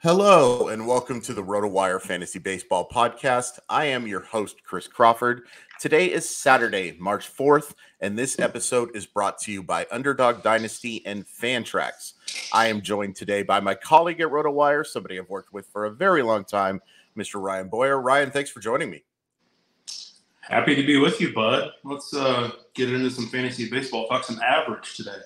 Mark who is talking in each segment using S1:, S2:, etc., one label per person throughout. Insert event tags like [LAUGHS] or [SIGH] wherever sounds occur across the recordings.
S1: Hello, and welcome to the RotoWire Fantasy Baseball Podcast. I am your host, Chris Crawford. Today is Saturday, March 4th, and this episode is brought to you by Underdog Dynasty and Fantrax. I am joined today by my colleague at RotoWire, somebody I've worked with for a very long time, Mr. Ryan Boyer. Ryan, thanks for joining me.
S2: Happy to be with you, bud. Let's uh, get into some fantasy baseball. Talk some average today.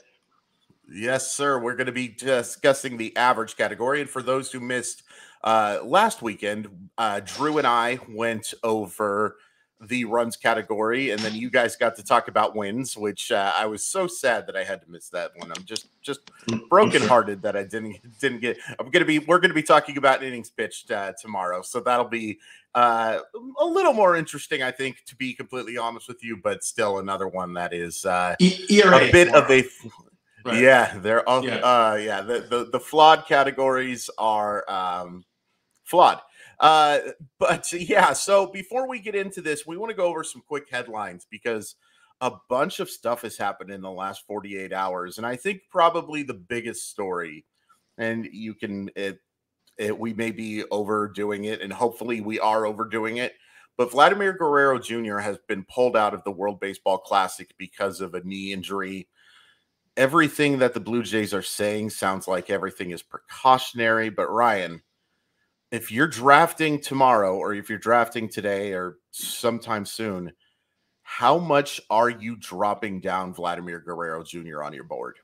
S1: Yes, sir. We're going to be discussing the average category. And for those who missed uh, last weekend, uh, Drew and I went over the runs category, and then you guys got to talk about wins, which uh, I was so sad that I had to miss that one. I'm just just brokenhearted that I didn't didn't get. I'm gonna be we're gonna be talking about innings pitched uh, tomorrow, so that'll be uh, a little more interesting, I think, to be completely honest with you. But still, another one that is uh, a bit of a Right. Yeah, they're all yeah. Uh, yeah the, the, the flawed categories are um, flawed. Uh, but yeah, so before we get into this, we want to go over some quick headlines because a bunch of stuff has happened in the last 48 hours, and I think probably the biggest story, and you can it, it we may be overdoing it, and hopefully we are overdoing it. But Vladimir Guerrero Jr. has been pulled out of the World Baseball Classic because of a knee injury everything that the Blue Jays are saying sounds like everything is precautionary. But Ryan, if you're drafting tomorrow or if you're drafting today or sometime soon, how much are you dropping down Vladimir Guerrero Jr. on your board?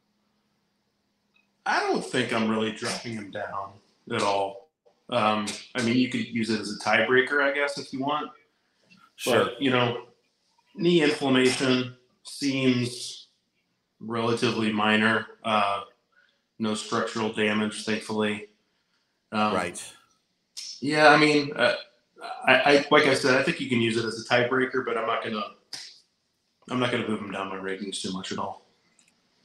S2: I don't think I'm really dropping him down at all. Um, I mean, you could use it as a tiebreaker, I guess, if you want. Sure. But, you know, knee inflammation seems relatively minor. Uh, no structural damage, thankfully.
S1: Um, right.
S2: Yeah, I mean, uh, I, I, like I said, I think you can use it as a tiebreaker, but I'm not gonna I'm not gonna move them down my rankings too much at all.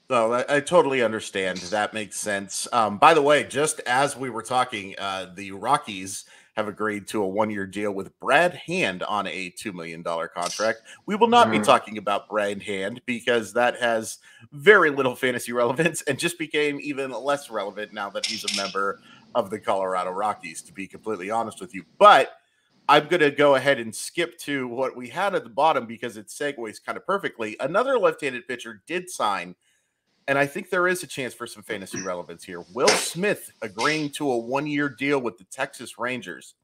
S1: So I, I totally understand. That makes sense. Um, by the way, just as we were talking, uh, the Rockies have agreed to a one year deal with Brad Hand on a $2 million contract. We will not mm. be talking about Brad Hand because that has very little fantasy relevance and just became even less relevant now that he's a member of the Colorado Rockies, to be completely honest with you. But I'm going to go ahead and skip to what we had at the bottom because it segues kind of perfectly. Another left handed pitcher did sign and I think there is a chance for some fantasy relevance here. Will Smith agreeing to a one year deal with the Texas Rangers.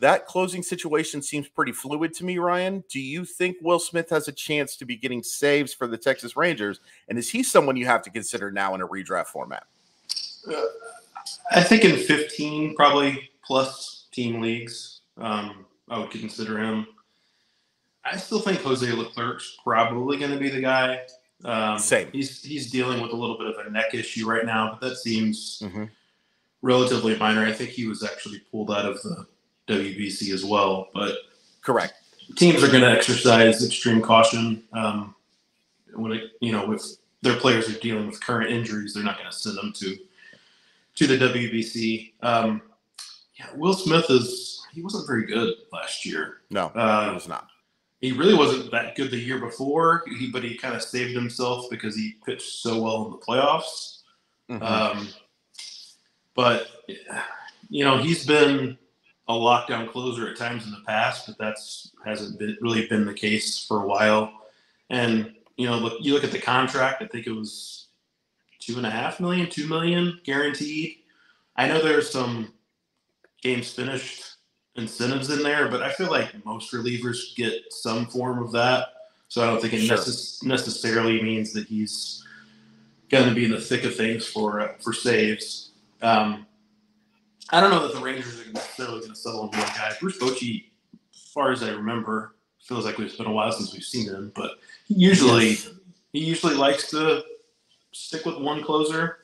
S1: That closing situation seems pretty fluid to me, Ryan. Do you think Will Smith has a chance to be getting saves for the Texas Rangers? And is he someone you have to consider now in a redraft format?
S2: Uh, I think in 15, probably plus team leagues, um, I would consider him. I still think Jose Leclerc's probably going to be the guy.
S1: Um, Same.
S2: He's he's dealing with a little bit of a neck issue right now, but that seems mm-hmm. relatively minor. I think he was actually pulled out of the WBC as well. But
S1: correct,
S2: teams are going to exercise extreme caution um, when it you know if their players are dealing with current injuries, they're not going to send them to to the WBC. Um, yeah, Will Smith is he wasn't very good last year.
S1: No, uh, he was not
S2: he really wasn't that good the year before. He, but he kind of saved himself because he pitched so well in the playoffs. Mm-hmm. Um, but you know, he's been a lockdown closer at times in the past, but that's hasn't been really been the case for a while. And you know, look, you look at the contract. I think it was two and a half million, two million guaranteed. I know there's some games finished incentives in there, but I feel like most relievers get some form of that. So I don't think it sure. necess- necessarily means that he's going to be in the thick of things for uh, for saves. Um, I don't know that the Rangers are necessarily going to settle on one guy. Bruce Bochy, as far as I remember, feels like it's been a while since we've seen him, but he usually yes. he usually likes to stick with one closer.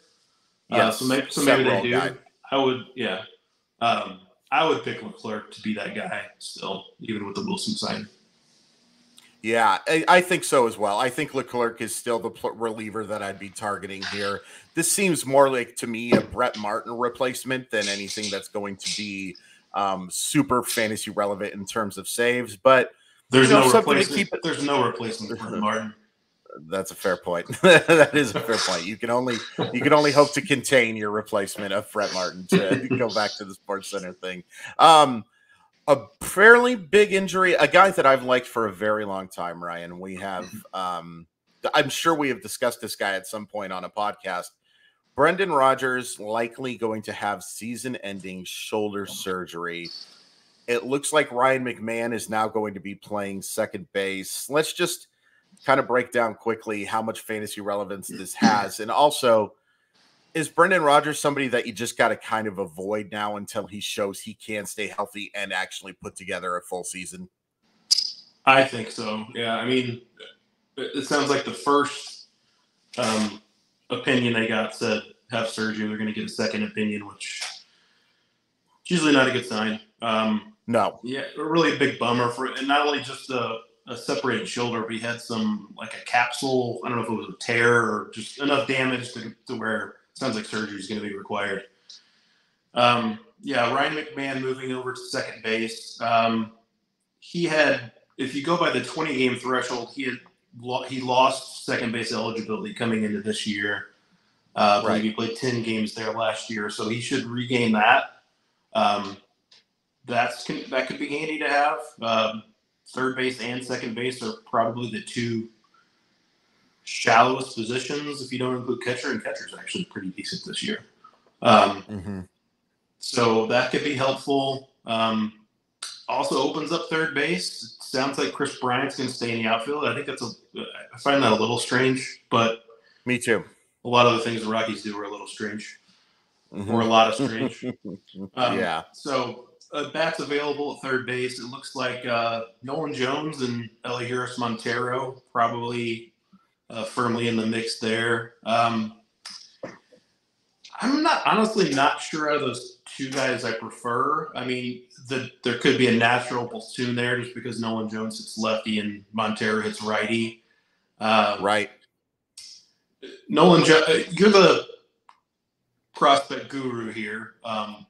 S2: Yeah, uh, so maybe so maybe they do. Guy. I would, yeah. Um, I would pick Leclerc to be that guy still, even with the Will Smith sign.
S1: Yeah, I, I, think so as well. I think Leclerc is still the pl- reliever that I'd be targeting here. This seems more like to me a Brett Martin replacement than anything that's going to be um, super fantasy relevant in terms of saves. But
S2: there's you know, no replacement. There's no replacement for [LAUGHS] Martin.
S1: That's a fair point. [LAUGHS] that is a fair point. You can only you can only hope to contain your replacement of Brett Martin to go [LAUGHS] back to the Sports Center thing. Um, a fairly big injury, a guy that I've liked for a very long time, Ryan. We have, um, I'm sure we have discussed this guy at some point on a podcast. Brendan Rodgers likely going to have season-ending shoulder surgery. It looks like Ryan McMahon is now going to be playing second base. Let's just kind of break down quickly how much fantasy relevance this [CLEARS THROAT] has. And also, is Brendan Rodgers somebody that you just got to kind of avoid now until he shows he can stay healthy and actually put together a full season?
S2: I think so. Yeah. I mean, it sounds like the first um, opinion they got said have surgery. They're going to get a second opinion, which is usually not a good sign. Um,
S1: no.
S2: Yeah, really a big bummer for, and not only just a a separated shoulder, but he had some like a capsule. I don't know if it was a tear or just enough damage to, to where it sounds like surgery is going to be required. Um, yeah, Ryan McMahon moving over to second base. Um, he had, if you go by the 20 game threshold, he had he lost second base eligibility coming into this year. Uh, right. He played 10 games there last year, so he should regain that. Um, that's that could be handy to have. Um, third base and second base are probably the two shallowest positions if you don't include catcher, and catcher's actually pretty decent this year. Um, mm-hmm. So that could be helpful. Um, also opens up third base. It sounds like Kris Bryant's going to stay in the outfield. I think that's a. I find that a little strange, but
S1: me too.
S2: A lot of the things the Rockies do are a little strange, mm-hmm. or a lot of strange. [LAUGHS]
S1: um, yeah.
S2: So uh, bats available at third base. It looks like uh, Nolan Jones and Elehuris Montero probably uh, firmly in the mix there. Um, I'm not honestly not sure out of those two guys I prefer. I mean, the, there could be a natural platoon there just because Nolan Jones hits lefty and Montero hits righty.
S1: Uh, right.
S2: Nolan, uh, you're the prospect guru here. Um,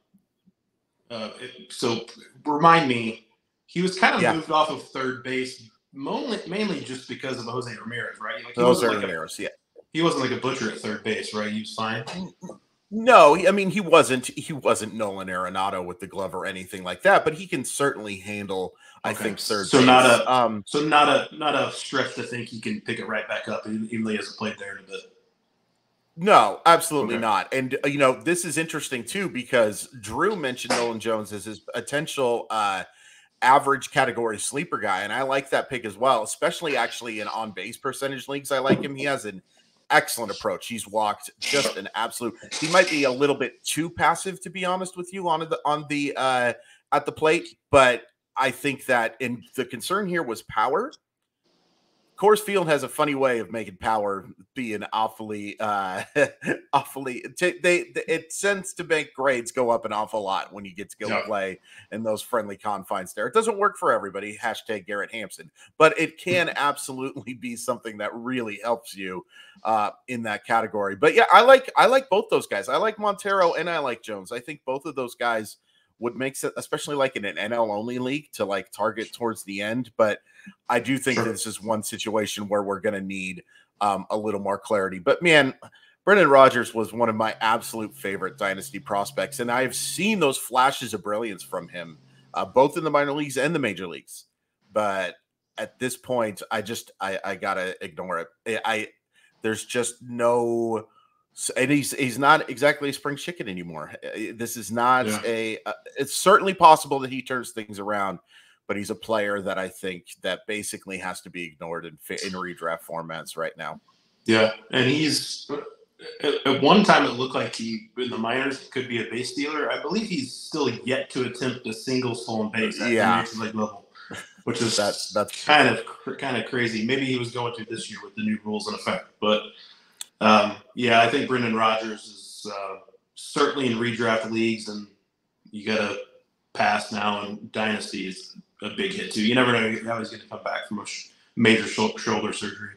S2: uh, so remind me, he was kind of yeah. moved off of third base mainly, mainly just because of Jose Ramirez, right?
S1: Like Jose like Ramirez,
S2: a,
S1: yeah.
S2: He wasn't like a butcher at third base, right? He was fine.
S1: No, I mean he wasn't. He wasn't Nolan Arenado with the glove or anything like that. But he can certainly handle. Okay. I think third.
S2: So
S1: base.
S2: not a um. So not a not a stretch to think he can pick it right back up, even though he hasn't played there in a bit.
S1: No, absolutely okay. not. And uh, you know, this is interesting too because Drew mentioned Nolan Jones as his potential uh average category sleeper guy, and I like that pick as well, especially actually in on base percentage leagues. I like him. He has an excellent approach. He's walked just an absolute. He might be a little bit too passive, to be honest with you, on the on the uh at the plate, but I think that in the concern here was power Coors Field has a funny way of making power being awfully, uh, [LAUGHS] awfully. T- they, it tends to make grades go up an awful lot when you get to go yeah. play in those friendly confines. There, it doesn't work for everybody. Hashtag Garrett Hampson, but it can [LAUGHS] absolutely be something that really helps you uh, in that category. But yeah, I like I like both those guys. I like Montero and I like Jones. I think both of those guys would makes it especially like in an NL only league to like target towards the end. But I do think sure. this is one situation where we're going to need um, a little more clarity. But man, Brendan Rodgers was one of my absolute favorite dynasty prospects, and I've seen those flashes of brilliance from him, uh, both in the minor leagues and the major leagues. But at this point, I just I, I gotta ignore it. I, I there's just no and he's he's not exactly a spring chicken anymore. Eh, this is not yeah. a. Uh, it's certainly possible that he turns things around, but he's a player that I think that basically has to be ignored in in redraft formats right now.
S2: Yeah, and he's at, at one time it looked like he in the minors could be a base stealer. I believe he's still yet to attempt a single stolen base at yeah. the league level, which is that's that's kind of kind of crazy. Maybe he was going to this year with the new rules in effect, but um, yeah, I think Brendan Rodgers is uh, certainly in redraft leagues, and you got to pass now. And dynasty is a big hit too. You never know how he's going to come back from a sh- major sh- shoulder surgery.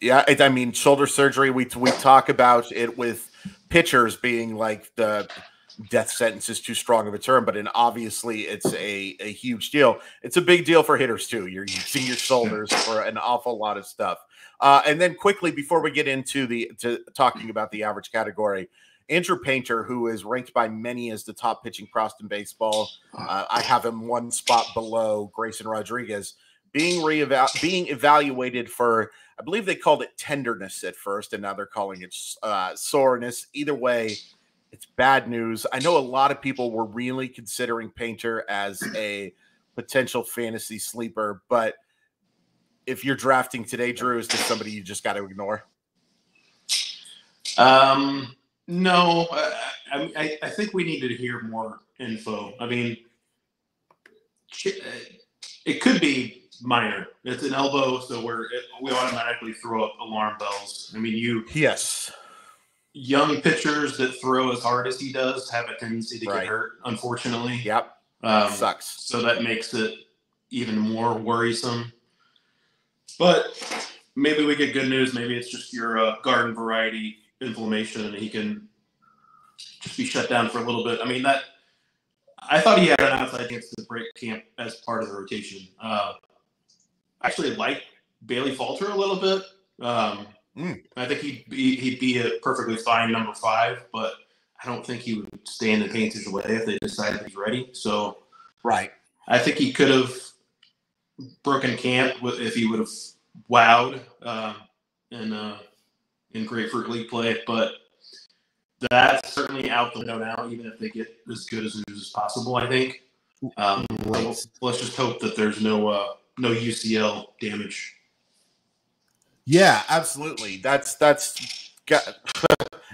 S1: Yeah, I mean shoulder surgery. We we talk about it with pitchers being like the death sentence is too strong of a term, but in obviously it's a, a huge deal. It's a big deal for hitters too. You're using your shoulders [LAUGHS] for an awful lot of stuff. Uh, and then quickly before we get into the to talking about the average category, Andrew Painter, who is ranked by many as the top pitching prospect in baseball, uh, I have him one spot below Grayson Rodriguez, being reeval being evaluated for I believe they called it tenderness at first, and now they're calling it uh, soreness. Either way, it's bad news. I know a lot of people were really considering Painter as a potential fantasy sleeper, but if you're drafting today, Drew, is this somebody you just got to ignore?
S2: Um, no, I, I, I think we need to hear more info. I mean, it could be minor. It's an elbow, so we're we automatically throw up alarm bells. I mean, you
S1: yes,
S2: young pitchers that throw as hard as he does have a tendency to right. get hurt. Unfortunately,
S1: yep,
S2: um,
S1: sucks.
S2: So that makes it even more worrisome. But maybe we get good news. Maybe it's just your uh, garden variety inflammation, and he can just be shut down for a little bit. I mean that. I thought he had an outside chance to break camp as part of the rotation. Uh, I actually like Bailey Falter a little bit. Um, mm. I think he'd be he'd be a perfectly fine number five, but I don't think he would stay in the paint Painters way if they decided he's ready. So,
S1: right,
S2: I think he could have broken camp if he would have wowed uh, in uh, in Grapefruit League play, but that's certainly out the window now. Even if they get as good as news as possible, I think. Um, let's, let's just hope that there's no uh, no UCL damage.
S1: Yeah, absolutely. That's that's [LAUGHS]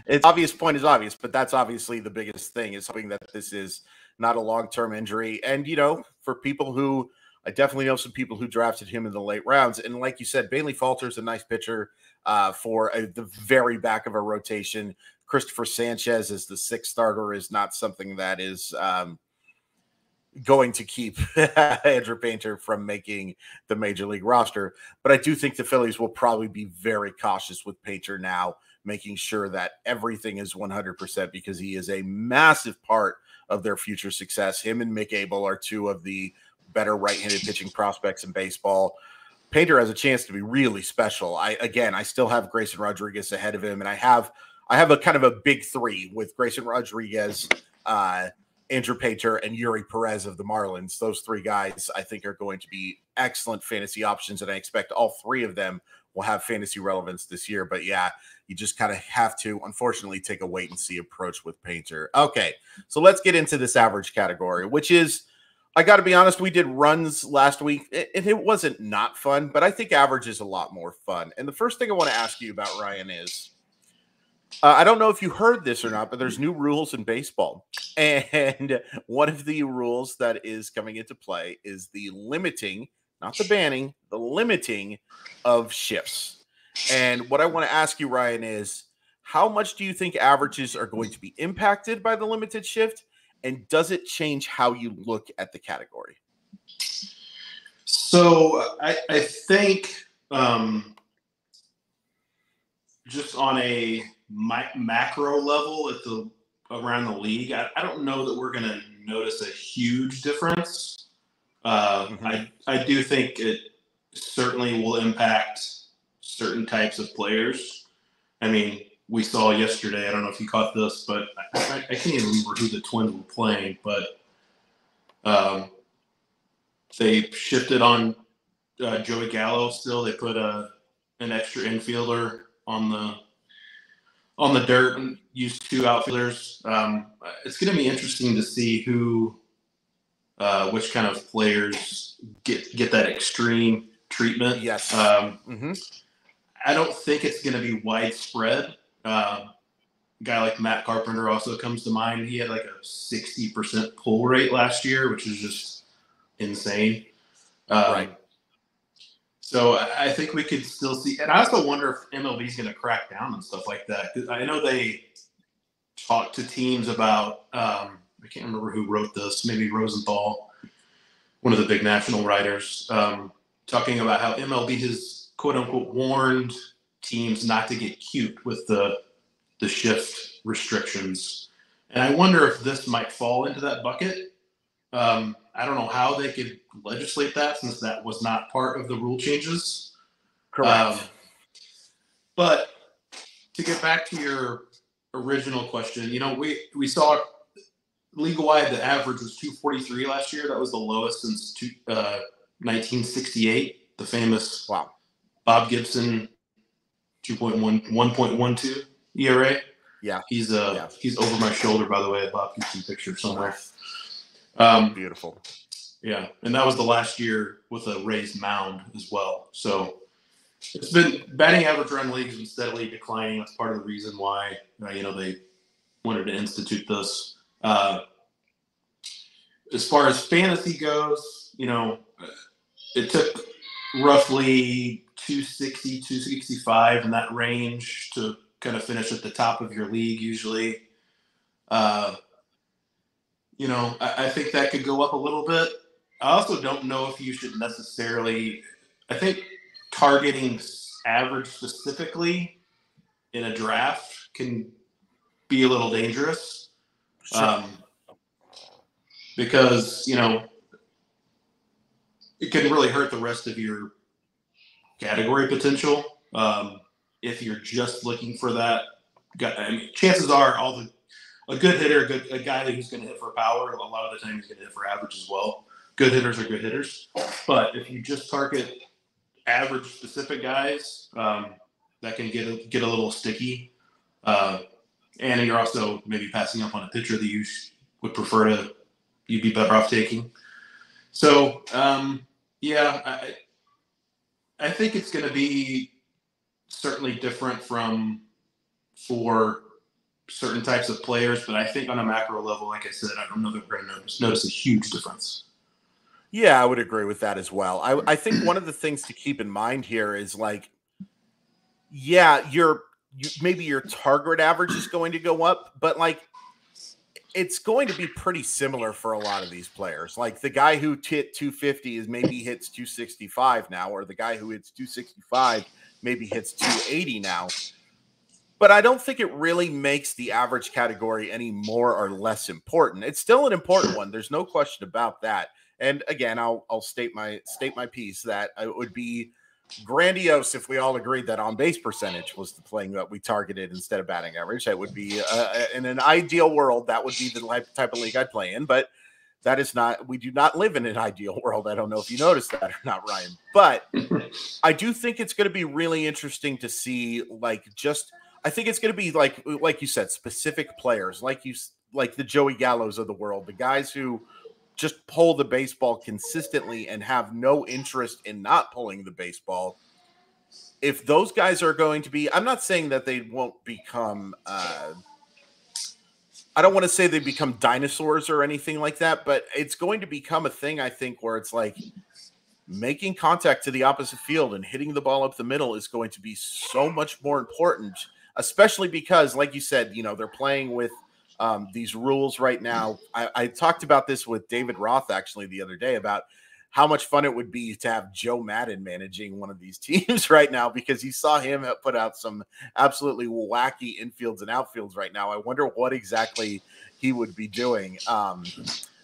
S1: it's obvious point is obvious, but that's obviously the biggest thing is hoping that this is not a long term injury. And you know, for people who I definitely know some people who drafted him in the late rounds. And like you said, Bailey Falter's a nice pitcher uh, for a, the very back of a rotation. Christopher Sanchez as the sixth starter is not something that is um, going to keep [LAUGHS] Andrew Painter from making the major league roster. But I do think the Phillies will probably be very cautious with Painter now, making sure that everything is 100% because he is a massive part of their future success. Him and Mick Abel are two of the better right-handed pitching prospects in baseball. Painter has a chance to be really special. I again, I still have Grayson Rodriguez ahead of him, and I have I have a kind of a big three with Grayson Rodriguez, uh, Andrew Painter, and Eury Perez of the Marlins. Those three guys I think are going to be excellent fantasy options, and I expect all three of them will have fantasy relevance this year. But yeah, you just kind of have to, unfortunately, take a wait and see approach with Painter. Okay, so let's get into this average category, which is I got to be honest, we did runs last week, and it wasn't not fun, but I think average is a lot more fun. And the first thing I want to ask you about, Ryan, is uh, I don't know if you heard this or not, but there's new rules in baseball. [LAUGHS] And one of the rules that is coming into play is the limiting, not the banning, the limiting of shifts. And what I want to ask you, Ryan, is how much do you think averages are going to be impacted by the limited shift? and does it change how you look at the category?
S2: So I, I think um, just on a mi- macro level at the around the league, I, I don't know that we're going to notice a huge difference. Uh, mm-hmm. I I do think it certainly will impact certain types of players. I mean, we saw yesterday. I don't know if you caught this, but I, I can't even remember who the Twins were playing, but um, they shifted on uh, Joey Gallo. Still, they put a uh, an extra infielder on the on the dirt and used two outfielders. Um, it's going to be interesting to see who, uh, which kind of players get get that extreme treatment.
S1: Yes.
S2: Um, mm-hmm. I don't think it's going to be widespread. Uh, a guy like Matt Carpenter also comes to mind. He had like a 60% pull rate last year, which is just insane. Um, right. So I think we could still see, and I also wonder if MLB is going to crack down on stuff like that. I know they talked to teams about. Um, I can't remember who wrote this. Maybe Rosenthal, one of the big national writers, um, talking about how MLB has quote unquote warned teams not to get cute with the the shift restrictions. And I wonder if this might fall into that bucket. Um, I don't know how they could legislate that since that was not part of the rule changes.
S1: Correct. Um,
S2: but to get back to your original question, you know, we we saw league wide the average was 243 last year. That was the lowest since two, uh, 1968. The famous
S1: wow
S2: Bob Gibson 2.1 1.12 ERA.
S1: Yeah,
S2: he's uh
S1: yeah.
S2: he's over my shoulder by the way. Bob Gibson picture somewhere.
S1: Um, beautiful.
S2: Yeah, and that was the last year with a raised mound as well. So it's been batting average around the league has been steadily declining. That's part of the reason why you know they wanted to institute this. Uh, as far as fantasy goes, you know, it took roughly 260, 265 in that range to kind of finish at the top of your league usually. Uh, you know, I, I think that could go up a little bit. I also don't know if you should necessarily. I think targeting average specifically in a draft can be a little dangerous. Sure. Um, because, you know, it can really hurt the rest of your category potential. Um, if you're just looking for that, I mean, chances are all the a good hitter, a good a guy who's going to hit for power. A lot of the time, he's going to hit for average as well. Good hitters are good hitters, but if you just target average specific guys, um, that can get a, get a little sticky. Uh, and you're also maybe passing up on a pitcher that you would prefer to you'd be better off taking. So um, yeah, I I think it's going to be certainly different from for certain types of players, but I think on a macro level, like I said, I don't know that we're going to notice, notice a huge difference.
S1: Yeah, I would agree with that as well. I, I think one of the things to keep in mind here is like, yeah, your you, maybe your target average is going to go up, but like it's going to be pretty similar for a lot of these players. Like the guy who hit 250 is maybe hits 265 now, or the guy who hits 265 maybe hits 280 now. But I don't think it really makes the average category any more or less important. It's still an important one. There's no question about that. And again, I'll I'll state my state my piece that it would be grandiose if we all agreed that on base percentage was the playing that we targeted instead of batting average. That would be uh, in an ideal world that would be the type of league I'd play in, but that is not we do not live in an ideal world. I don't know if you noticed that or not, Ryan. But [LAUGHS] I do think it's going to be really interesting to see like just I think it's going to be like like you said specific players like you like the Joey Gallos of the world, the guys who just pull the baseball consistently and have no interest in not pulling the baseball. If those guys are going to be, I'm not saying that they won't become, uh, I don't want to say they become dinosaurs or anything like that, but it's going to become a thing, I think, where it's like making contact to the opposite field and hitting the ball up the middle is going to be so much more important, especially because, like you said, you know, they're playing with um, these rules right now. I, I talked about this with David Roth actually the other day about how much fun it would be to have Joe Maddon managing one of these [LAUGHS] teams right now because he saw him put out some absolutely wacky infields and outfields right now. I wonder what exactly he would be doing. Um,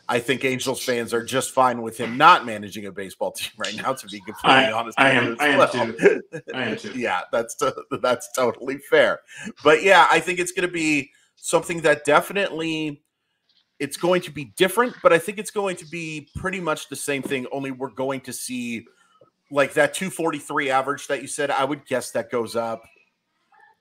S1: I think Angels fans are just fine with him not managing a baseball team [LAUGHS] right now. To be completely I, honest,
S2: I am. I am well. too. [LAUGHS] I am too.
S1: yeah, that's to, that's totally fair. But yeah, I think it's going to be something that definitely it's going to be different, but I think it's going to be pretty much the same thing. Only we're going to see like that 243 average that you said. I would guess that goes up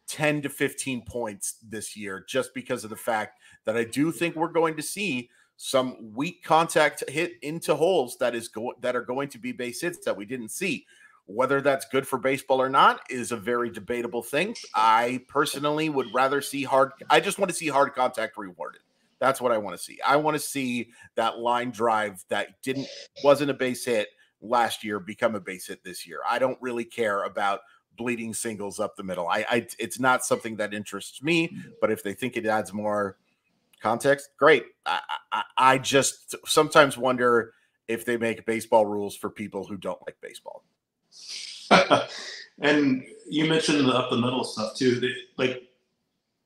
S1: 10 to 15 points this year, just because of the fact that I do think we're going to see some weak contact hit into holes that is going that are going to be base hits that we didn't see. Whether that's good for baseball or not is a very debatable thing. I personally would rather see hard. I just want to see hard contact rewarded. That's what I want to see. I want to see that line drive that didn't wasn't a base hit last year become a base hit this year. I don't really care about bleeding singles up the middle. I, I it's not something that interests me. Mm. But if they think it adds more context, great. I, I, I just sometimes wonder if they make baseball rules for people who don't like baseball. [LAUGHS]
S2: and you mentioned the up the middle stuff too. The, like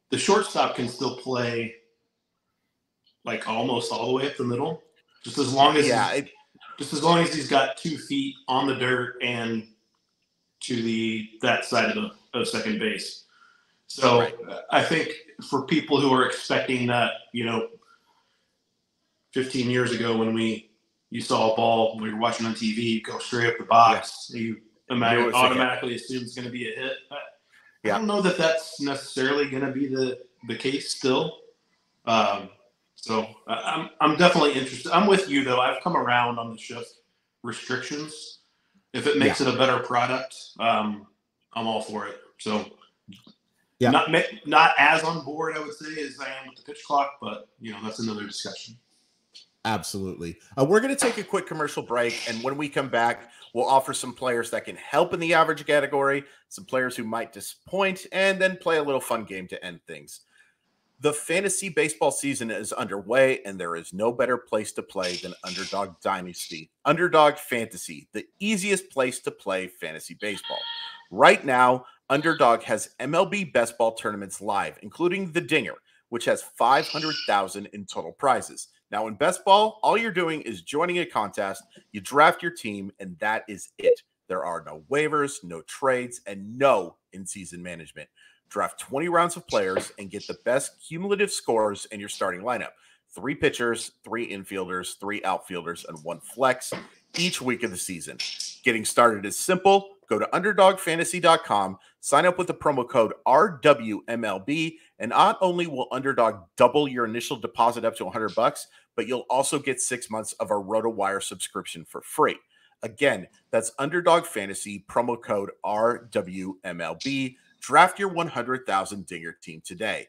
S2: the shortstop can still play like almost all the way up the middle, just as long as yeah, it, just as long as he's got two feet on the dirt and to the that side of the of second base. So right. I think for people who are expecting that, you know, 15 years ago when we you saw a ball when you were watching on TV go straight up the box, yeah. you imagine, automatically assume it's going to be a hit. I, yeah. I don't know that that's necessarily going to be the the case still. Um, so I'm I'm definitely interested. I'm with you though. I've come around on the shift restrictions. If it makes yeah. it a better product, um, I'm all for it. So yeah, not not as on board, I would say, as I am with the pitch clock, but you know that's another discussion.
S1: Absolutely. Uh, we're going to take a quick commercial break, and when we come back, we'll offer some players that can help in the average category, some players who might disappoint, and then play a little fun game to end things. The fantasy baseball season is underway, and there is no better place to play than Underdog Dynasty. Underdog Fantasy, the easiest place to play fantasy baseball. Right now, Underdog has MLB best ball tournaments live, including the Dinger, which has 500,000 in total prizes. Now, in best ball, all you're doing is joining a contest, you draft your team, and that is it. There are no waivers, no trades, and no in season management. Draft 20 rounds of players and get the best cumulative scores in your starting lineup. Three pitchers, three infielders, three outfielders, and one flex each week of the season. Getting started is simple. Go to underdogfantasy.com, sign up with the promo code RWMLB, and not only will Underdog double your initial deposit up to 100 bucks, but you'll also get 6 months of our RotoWire subscription for free. Again, that's Underdog Fantasy promo code RWMLB. Draft your 100,000 Dinger team today.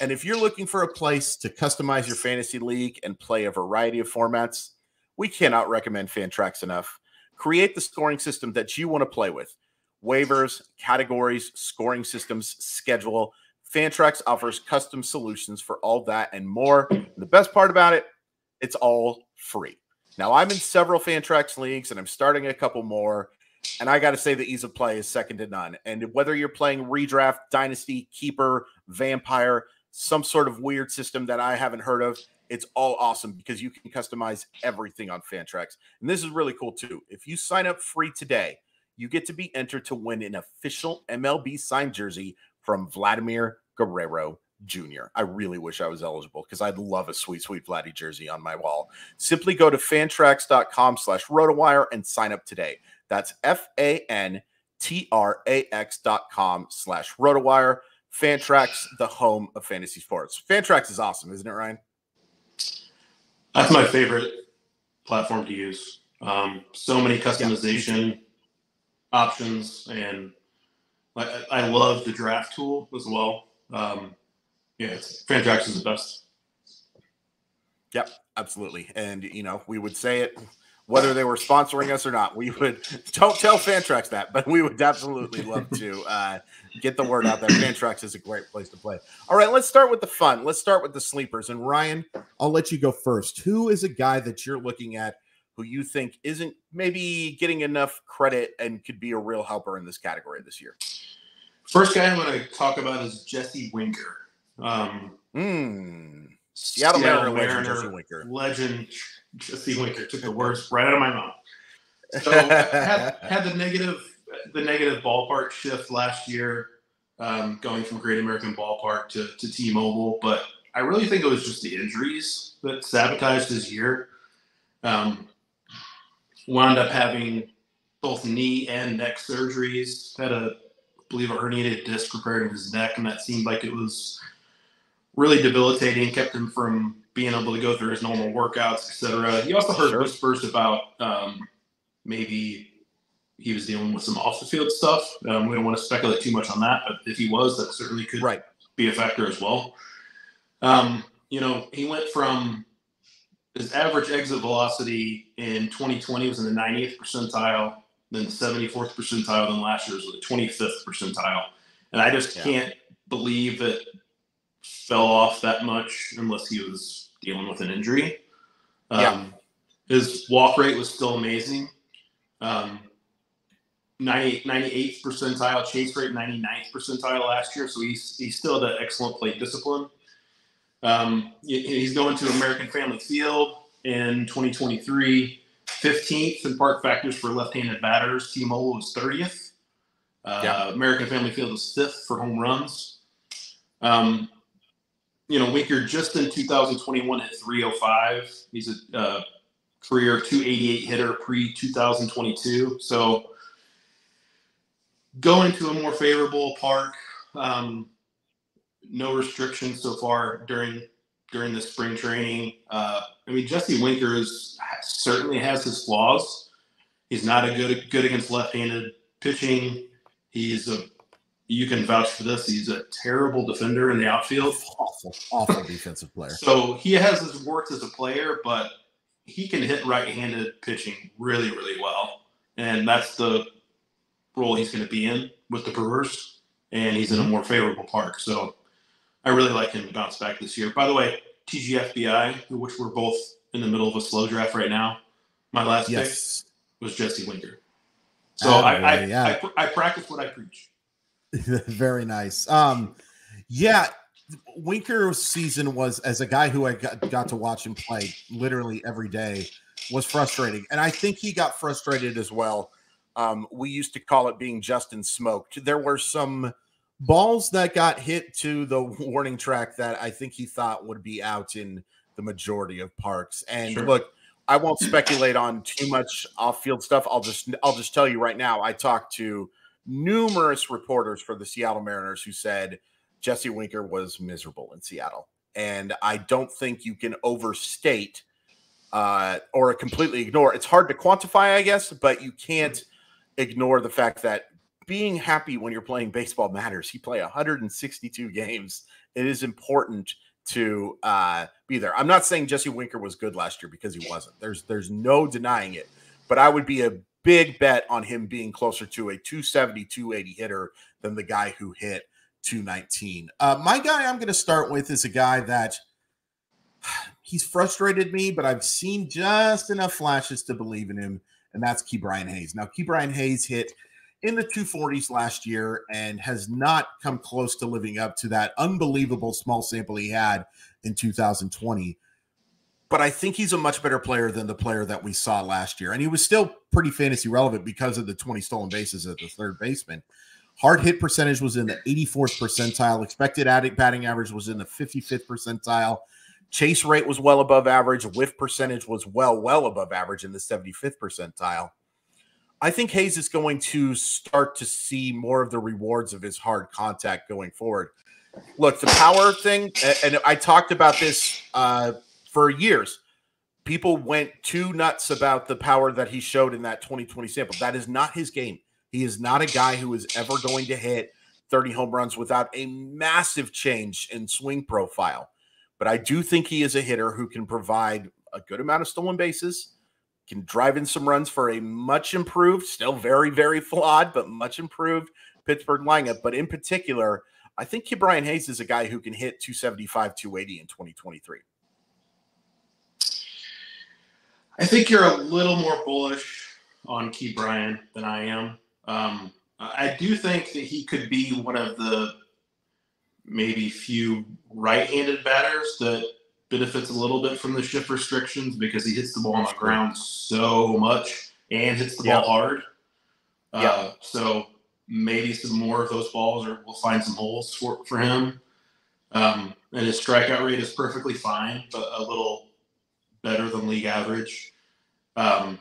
S1: And if you're looking for a place to customize your fantasy league and play a variety of formats, we cannot recommend Fantrax enough. Create the scoring system that you want to play with. Waivers, categories, scoring systems, schedule. Fantrax offers custom solutions for all that and more. And the best part about it, it's all free. Now, I'm in several Fantrax leagues and I'm starting a couple more. And I got to say, the ease of play is second to none. And whether you're playing redraft, dynasty, keeper, vampire, some sort of weird system that I haven't heard of, it's all awesome because you can customize everything on Fantrax. And this is really cool too. If you sign up free today, you get to be entered to win an official MLB signed jersey from Vladimir Guerrero Jr. I really wish I was eligible because I'd love a sweet, sweet Vladdy jersey on my wall. Simply go to fantrax.com slash rotowire and sign up today. That's F A N T R A X dot com slash rotowire. Fantrax, the home of fantasy sports. Fantrax is awesome, isn't it, Ryan?
S2: That's my favorite platform to use. Um, so many customization. Options, and I, I, love the draft tool as well. Um, yeah, it's, Fantrax is the best.
S1: Yep, absolutely. And you know, we would say it whether they were sponsoring us or not. We would don't tell Fantrax that, but we would absolutely love to [LAUGHS] uh, get the word out there. Fantrax is a great place to play. All right, let's start with the fun. Let's start with the sleepers. And Ryan, I'll let you go first. Who is a guy that you're looking at who you think isn't maybe getting enough credit and could be a real helper in this category this year?
S2: First guy I'm going to talk about is Jesse Winker. Um,
S1: mm. Seattle, Seattle Mariner,
S2: legend Jesse Winker. Legend Jesse Winker took the words right out of my mouth. So [LAUGHS] had, had the negative the negative ballpark shift last year, um, going from Great American Ballpark to, to T-Mobile, but I really think it was just the injuries that sabotaged his year. Um, wound up having both knee and neck surgeries. Had a, I believe, a herniated disc repaired in his neck, and that seemed like it was really debilitating. Kept him from being able to go through his normal workouts, etc. He also heard sure. whispers about um, maybe he was dealing with some off the field stuff. Um, we don't want to speculate too much on that, but if he was, that certainly could right. be a factor as well. Um, you know, he went from his average exit velocity in 2020 was in the 90th percentile, then 74th percentile, then last year was the 25th percentile. And I just yeah. can't believe that fell off that much unless he was dealing with an injury. Um, yeah. His walk rate was still amazing. Um, 98th percentile chase rate, 99th percentile last year. So he's, he's still had excellent plate discipline. Um, he's going to American Family Field in 2023, 15th in park factors for left-handed batters. T-Mobile is 30th. Uh, yeah. American Family Field is fifth for home runs. Um, you know, Winker just in 2021 hit 305. He's a uh, career 288 hitter pre 2022. So going to a more favorable park. Um, no restrictions so far during during the spring training. Uh, I mean, Jesse Winker is certainly has his flaws. He's not a good good against left-handed pitching. He's a you can vouch for this. He's a terrible defender in the outfield.
S1: Awful, awful defensive player.
S2: So he has his works as a player, but he can hit right-handed pitching really, really well, and that's the role he's going to be in with the Brewers. And he's in a mm-hmm. more favorable park, so I really like him to bounce back this year. By the way, TGFBI, which we're both in the middle of a slow draft right now, my last yes. pick was Jesse Winker. So I, I, yeah. I, I practice what I preach. [LAUGHS]
S1: Very nice. Um, yeah, Winker's season was as a guy who I got, got to watch him play literally every day was frustrating, and I think he got frustrated as well. Um, we used to call it being Justin smoked. There were some balls that got hit to the [LAUGHS] warning track that I think he thought would be out in the majority of parks. And sure. look, I won't speculate on too much off-field stuff. I'll just I'll just tell you right now. I talked to numerous reporters for the Seattle Mariners who said Jesse Winker was miserable in Seattle, and I don't think you can overstate uh, or completely ignore. It's hard to quantify, I guess, but you can't ignore the fact that being happy when you're playing baseball matters. He played 162 games. It is important to uh, be there. I'm not saying Jesse Winker was good last year because he wasn't. There's there's no denying it. But I would be a big bet on him being closer to a 270, 280 hitter than the guy who hit 219. Uh, my guy I'm going to start with is a guy that [SIGHS] he's frustrated me, but I've seen just enough flashes to believe in him, and that's Ke'Bryan Hayes. Now, Ke'Bryan Hayes hit in the 240s last year and has not come close to living up to that unbelievable small sample he had in 2020. But I think he's a much better player than the player that we saw last year. And he was still pretty fantasy relevant because of the 20 stolen bases at the third baseman. Hard hit percentage was in the 84th percentile. Expected batting average was in the 55th percentile. Chase rate was well above average. Whiff percentage was well, well above average in the 75th percentile. I think Hayes is going to start to see more of the rewards of his hard contact going forward. Look, the power thing, and I talked about this uh, for years. People went too nuts about the power that he showed in that 2020 sample. That is not his game. He is not a guy who is ever going to hit 30 home runs without a massive change in swing profile. But I do think he is a hitter who can provide a good amount of stolen bases can drive in some runs for a much improved, still very, very flawed, but much improved Pittsburgh lineup. But in particular, I think Ke'Bryan Hayes is a guy who can hit 275, 280 in 2023.
S2: I think you're a little more bullish on Ke'Bryan than I am. Um, I do think that he could be one of the maybe few right-handed batters that benefits a little bit from the shift restrictions because he hits the ball on the ground so much and hits the ball hard. Yeah. Uh, so maybe some more of those balls or we'll find some holes for, for him. Um, and his strikeout rate is perfectly fine, but a little better than league average. Um,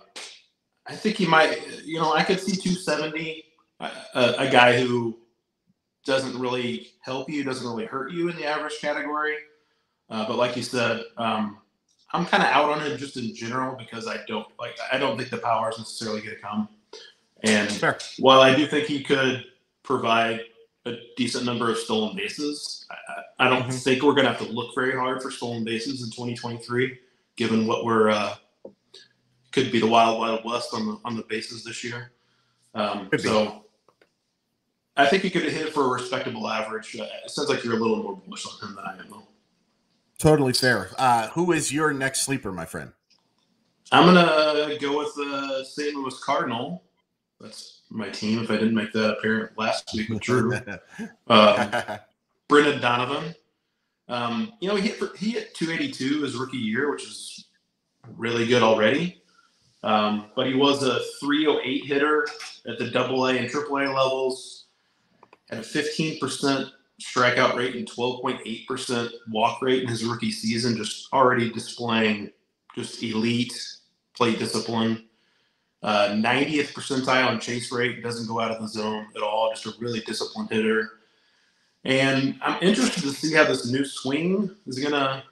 S2: I think he might, you know, I could see 270, a, a guy who doesn't really help you, doesn't really hurt you in the average category. Uh, but like you said, um, I'm kind of out on him just in general because I don't like I don't think the power is necessarily going to come. And Fair. while I do think he could provide a decent number of stolen bases, I, I don't mm-hmm. think we're going to have to look very hard for stolen bases in 2023, given what we're uh, could be the wild wild west on the on the bases this year. Um, so I think he could hit for a respectable average. Uh, it sounds like you're a little more bullish on him than I am, though.
S1: Totally fair. Uh, who is your next sleeper, my friend?
S2: I'm gonna go with the St. Louis Cardinal. That's my team. If I didn't make that apparent last week with Drew, [LAUGHS] um, [LAUGHS] Brendan Donovan. Um, you know, he hit, he hit 282 his rookie year, which is really good already. Um, but he was a 308 hitter at the double A AA and triple A levels, had a 15% strikeout rate and 12.8% walk rate in his rookie season, just already displaying just elite plate discipline. Uh, 90th percentile on chase rate, doesn't go out of the zone at all, just a really disciplined hitter. And I'm interested to see how this new swing is gonna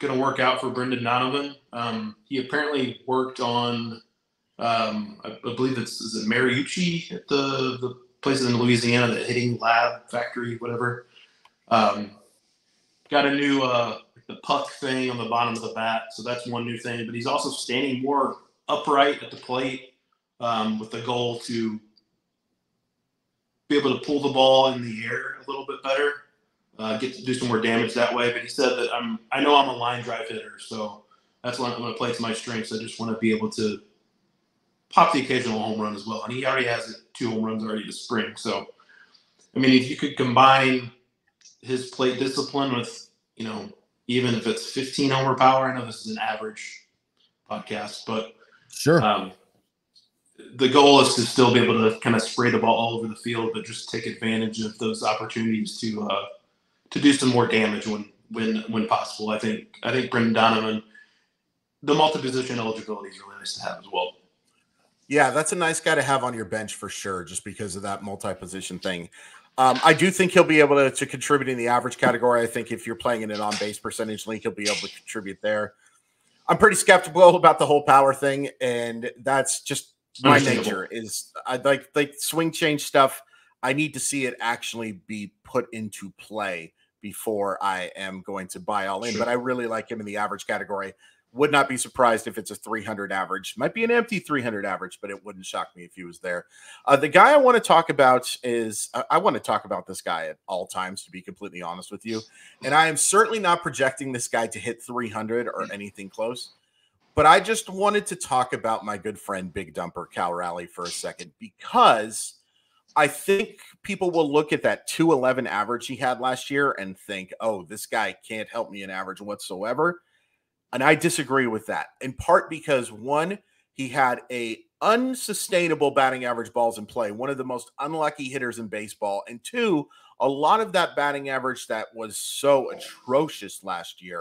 S2: gonna work out for Brendan Donovan. Um, he apparently worked on, um, I, I, believe it's is it Mariucci at the the places in Louisiana, the hitting lab factory, whatever. Um, got a new uh, the puck thing on the bottom of the bat, so that's one new thing. But he's also standing more upright at the plate um, with the goal to be able to pull the ball in the air a little bit better, uh, get to do some more damage that way. But he said that I'm I know I'm a line drive hitter, so that's when I'm going to play to my strengths. I just want to be able to pop the occasional home run as well. And he already has two home runs already this spring. So, I mean, if you could combine his plate discipline with, you know, even if it's 15 homer power, I know this is an average podcast, but
S3: sure.
S2: Um, the goal is to still be able to kind of spray the ball all over the field, but just take advantage of those opportunities to uh, to do some more damage when when when possible. I think I think Brendan Donovan, the multi-position eligibility is really nice to have as well.
S1: Yeah, that's a nice guy to have on your bench for sure, just because of that multi-position thing. Um, I do think he'll be able to, to contribute in the average category. I think if you're playing in an on-base percentage league, he'll be able to contribute there. I'm pretty skeptical [LAUGHS] about the whole power thing, and that's just my nature is I like like swing change stuff. I need to see it actually be put into play before I am going to buy all in. Sure. But I really like him in the average category. Would not be surprised if it's a 300 average. Might be an empty 300 average, but it wouldn't shock me if he was there. Uh, the guy I want to talk about is I, I want to talk about this guy at all times, to be completely honest with you. And I am certainly not projecting this guy to hit 300 or anything close. But I just wanted to talk about my good friend Big Dumper Cal Raleigh for a second because I think people will look at that 211 average he had last year and think, oh, this guy can't help me in average whatsoever. And I disagree with that, in part because one, he had a unsustainable batting average balls in play, one of the most unlucky hitters in baseball, and two, a lot of that batting average that was so atrocious last year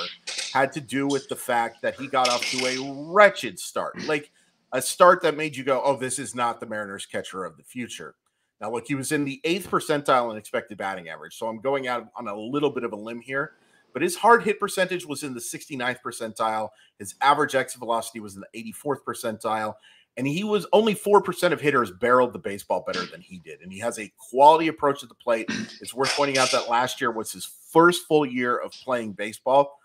S1: had to do with the fact that he got off to a wretched start. Like a start that made you go, oh, this is not the Mariners catcher of the future. Now, look, he was in the eighth percentile in expected batting average. So I'm going out on a little bit of a limb here, but his hard hit percentage was in the 69th percentile. His average exit velocity was in the 84th percentile and he was only 4% of hitters barreled the baseball better than he did. And he has a quality approach to the plate. It's worth pointing out that last year was his first full year of playing baseball.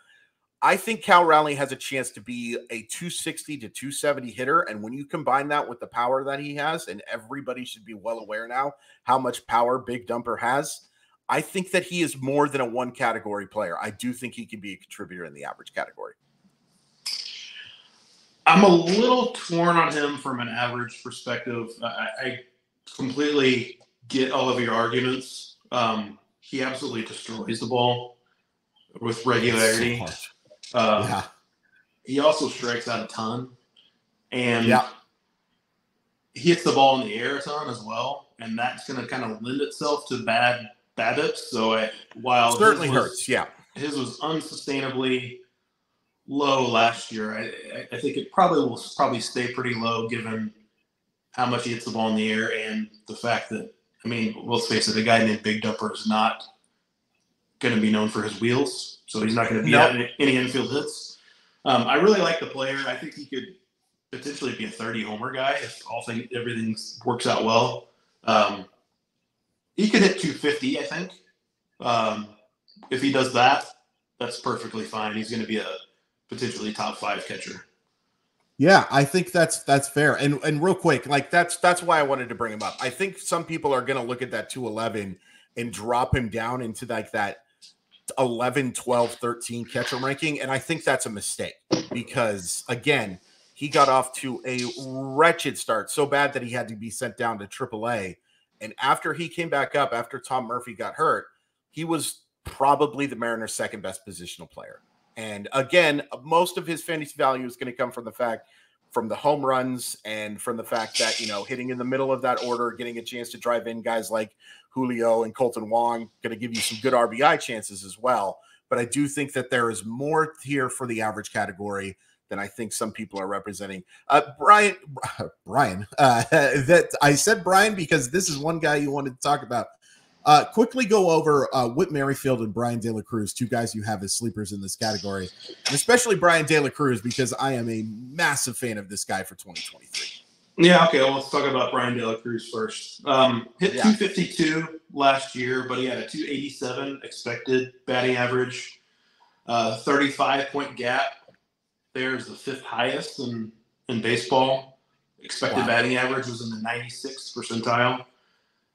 S1: I think Cal Raleigh has a chance to be a 260 to 270 hitter. And when you combine that with the power that he has, and everybody should be well aware now how much power Big Dumper has, I think that he is more than a one category player. I do think he can be a contributor in the average category.
S2: I'm a little torn on him from an average perspective. I, I completely get all of your arguments. Um, he absolutely destroys the ball with regularity. So um, yeah. He also strikes out a ton, and yeah. he hits the ball in the air a ton as well, and that's going to kind of lend itself to bad BABIPs. So I, while
S1: certainly was, hurts, yeah,
S2: his was unsustainably low last year. I, I think it probably will probably stay pretty low given how much he hits the ball in the air and the fact that I mean, let's face it, a guy named Big Dumper is not going to be known for his wheels, so he's not going to be nope. any, any infield hits. Um, I really like the player. I think he could potentially be a 30 homer guy if all thing everything works out well. Um, he could hit 250, I think. Um, if he does that, that's perfectly fine. He's going to be a potentially top five catcher.
S3: Yeah, I think that's that's fair. And and real quick,
S1: like that's that's why I wanted to bring him up. I think some people are going to look at that 211 and drop him down into like that 11, 12, 13 catcher ranking and I think that's a mistake because again, he got off to a wretched start, so bad that he had to be sent down to AAA. And after he came back up after Tom Murphy got hurt, he was probably the Mariners' second best positional player. And again, most of his fantasy value is going to come from the fact from the home runs and from the fact that, you know, hitting in the middle of that order, getting a chance to drive in guys like Julio and Kolten Wong, going to give you some good RBI chances as well. But I do think that there is more here for the average category than I think some people are representing. Uh, Brian, [LAUGHS] Brian, uh, [LAUGHS] that I said Brian because this is one guy you wanted to talk about. Uh, quickly go over uh, Whit Merrifield and Bryan De La Cruz, two guys you have as sleepers in this category, and especially Bryan De La Cruz because I am a massive fan of this guy for 2023.
S2: Yeah, okay. Well, let's talk about Bryan De La Cruz first. Um, hit yeah. 252 last year, but he had a 287 expected batting average, uh, 35 point gap there is the fifth highest in, in baseball. Expected wow. batting average was in the 96th percentile.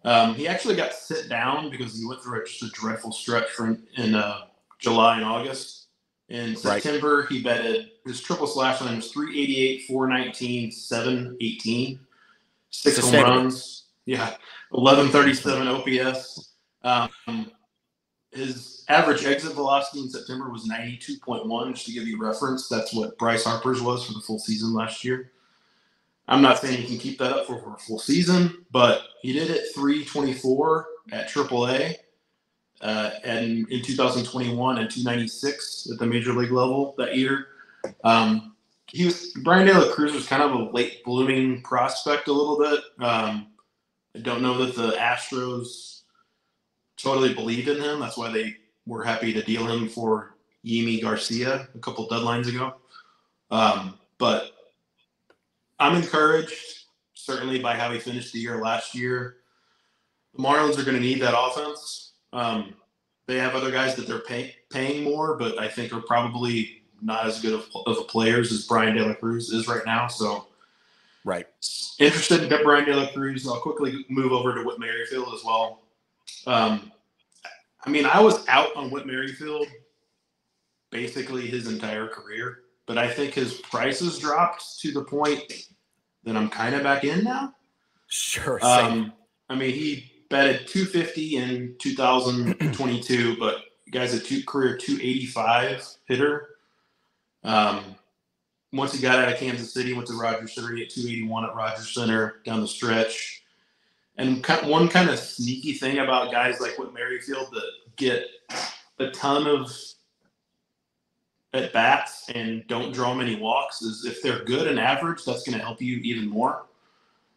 S2: Um, he actually got sit down because he went through a, just a dreadful stretch from in uh, July and August. In September, right. he betted his triple slash line was 388, 419, 718, six home runs. Yeah, 1137 OPS. Um, his average exit velocity in September was 92.1. Just to give you reference, that's what Bryce Harper's was for the full season last year. I'm not saying he can keep that up for, for a full season, but he did it 324 at AAA, uh, and in 2021 and 296 at the major league level that year. Um, he was Bryan De La Cruz was kind of a late blooming prospect a little bit. Um, I don't know that the Astros totally believed in him. That's why they were happy to deal him for Yimi Garcia a couple deadlines ago. Um, but I'm encouraged, certainly, by how he finished the year last year. The Marlins are going to need that offense. Um, they have other guys that they're pay, paying more, but I think are probably not as good of, of a players as Bryan De La Cruz is right now. So,
S1: right,
S2: interested in Bryan De La Cruz. I'll quickly move over to Whit Merrifield as well. Um, I mean, I was out on Whit Merrifield basically his entire career, but I think his prices dropped to the point that I'm kind of back in now.
S1: Sure.
S2: Um, I mean, he betted 250 in 2022, [CLEARS THROAT] but guy's a two, career 285 hitter. Um, once he got out of Kansas City, went to Rogers Centre, he 281 at Rogers Centre down the stretch. And one kind of sneaky thing about guys like Whit Merrifield that get a ton of at bats and don't draw many walks is if they're good and average, that's going to help you even more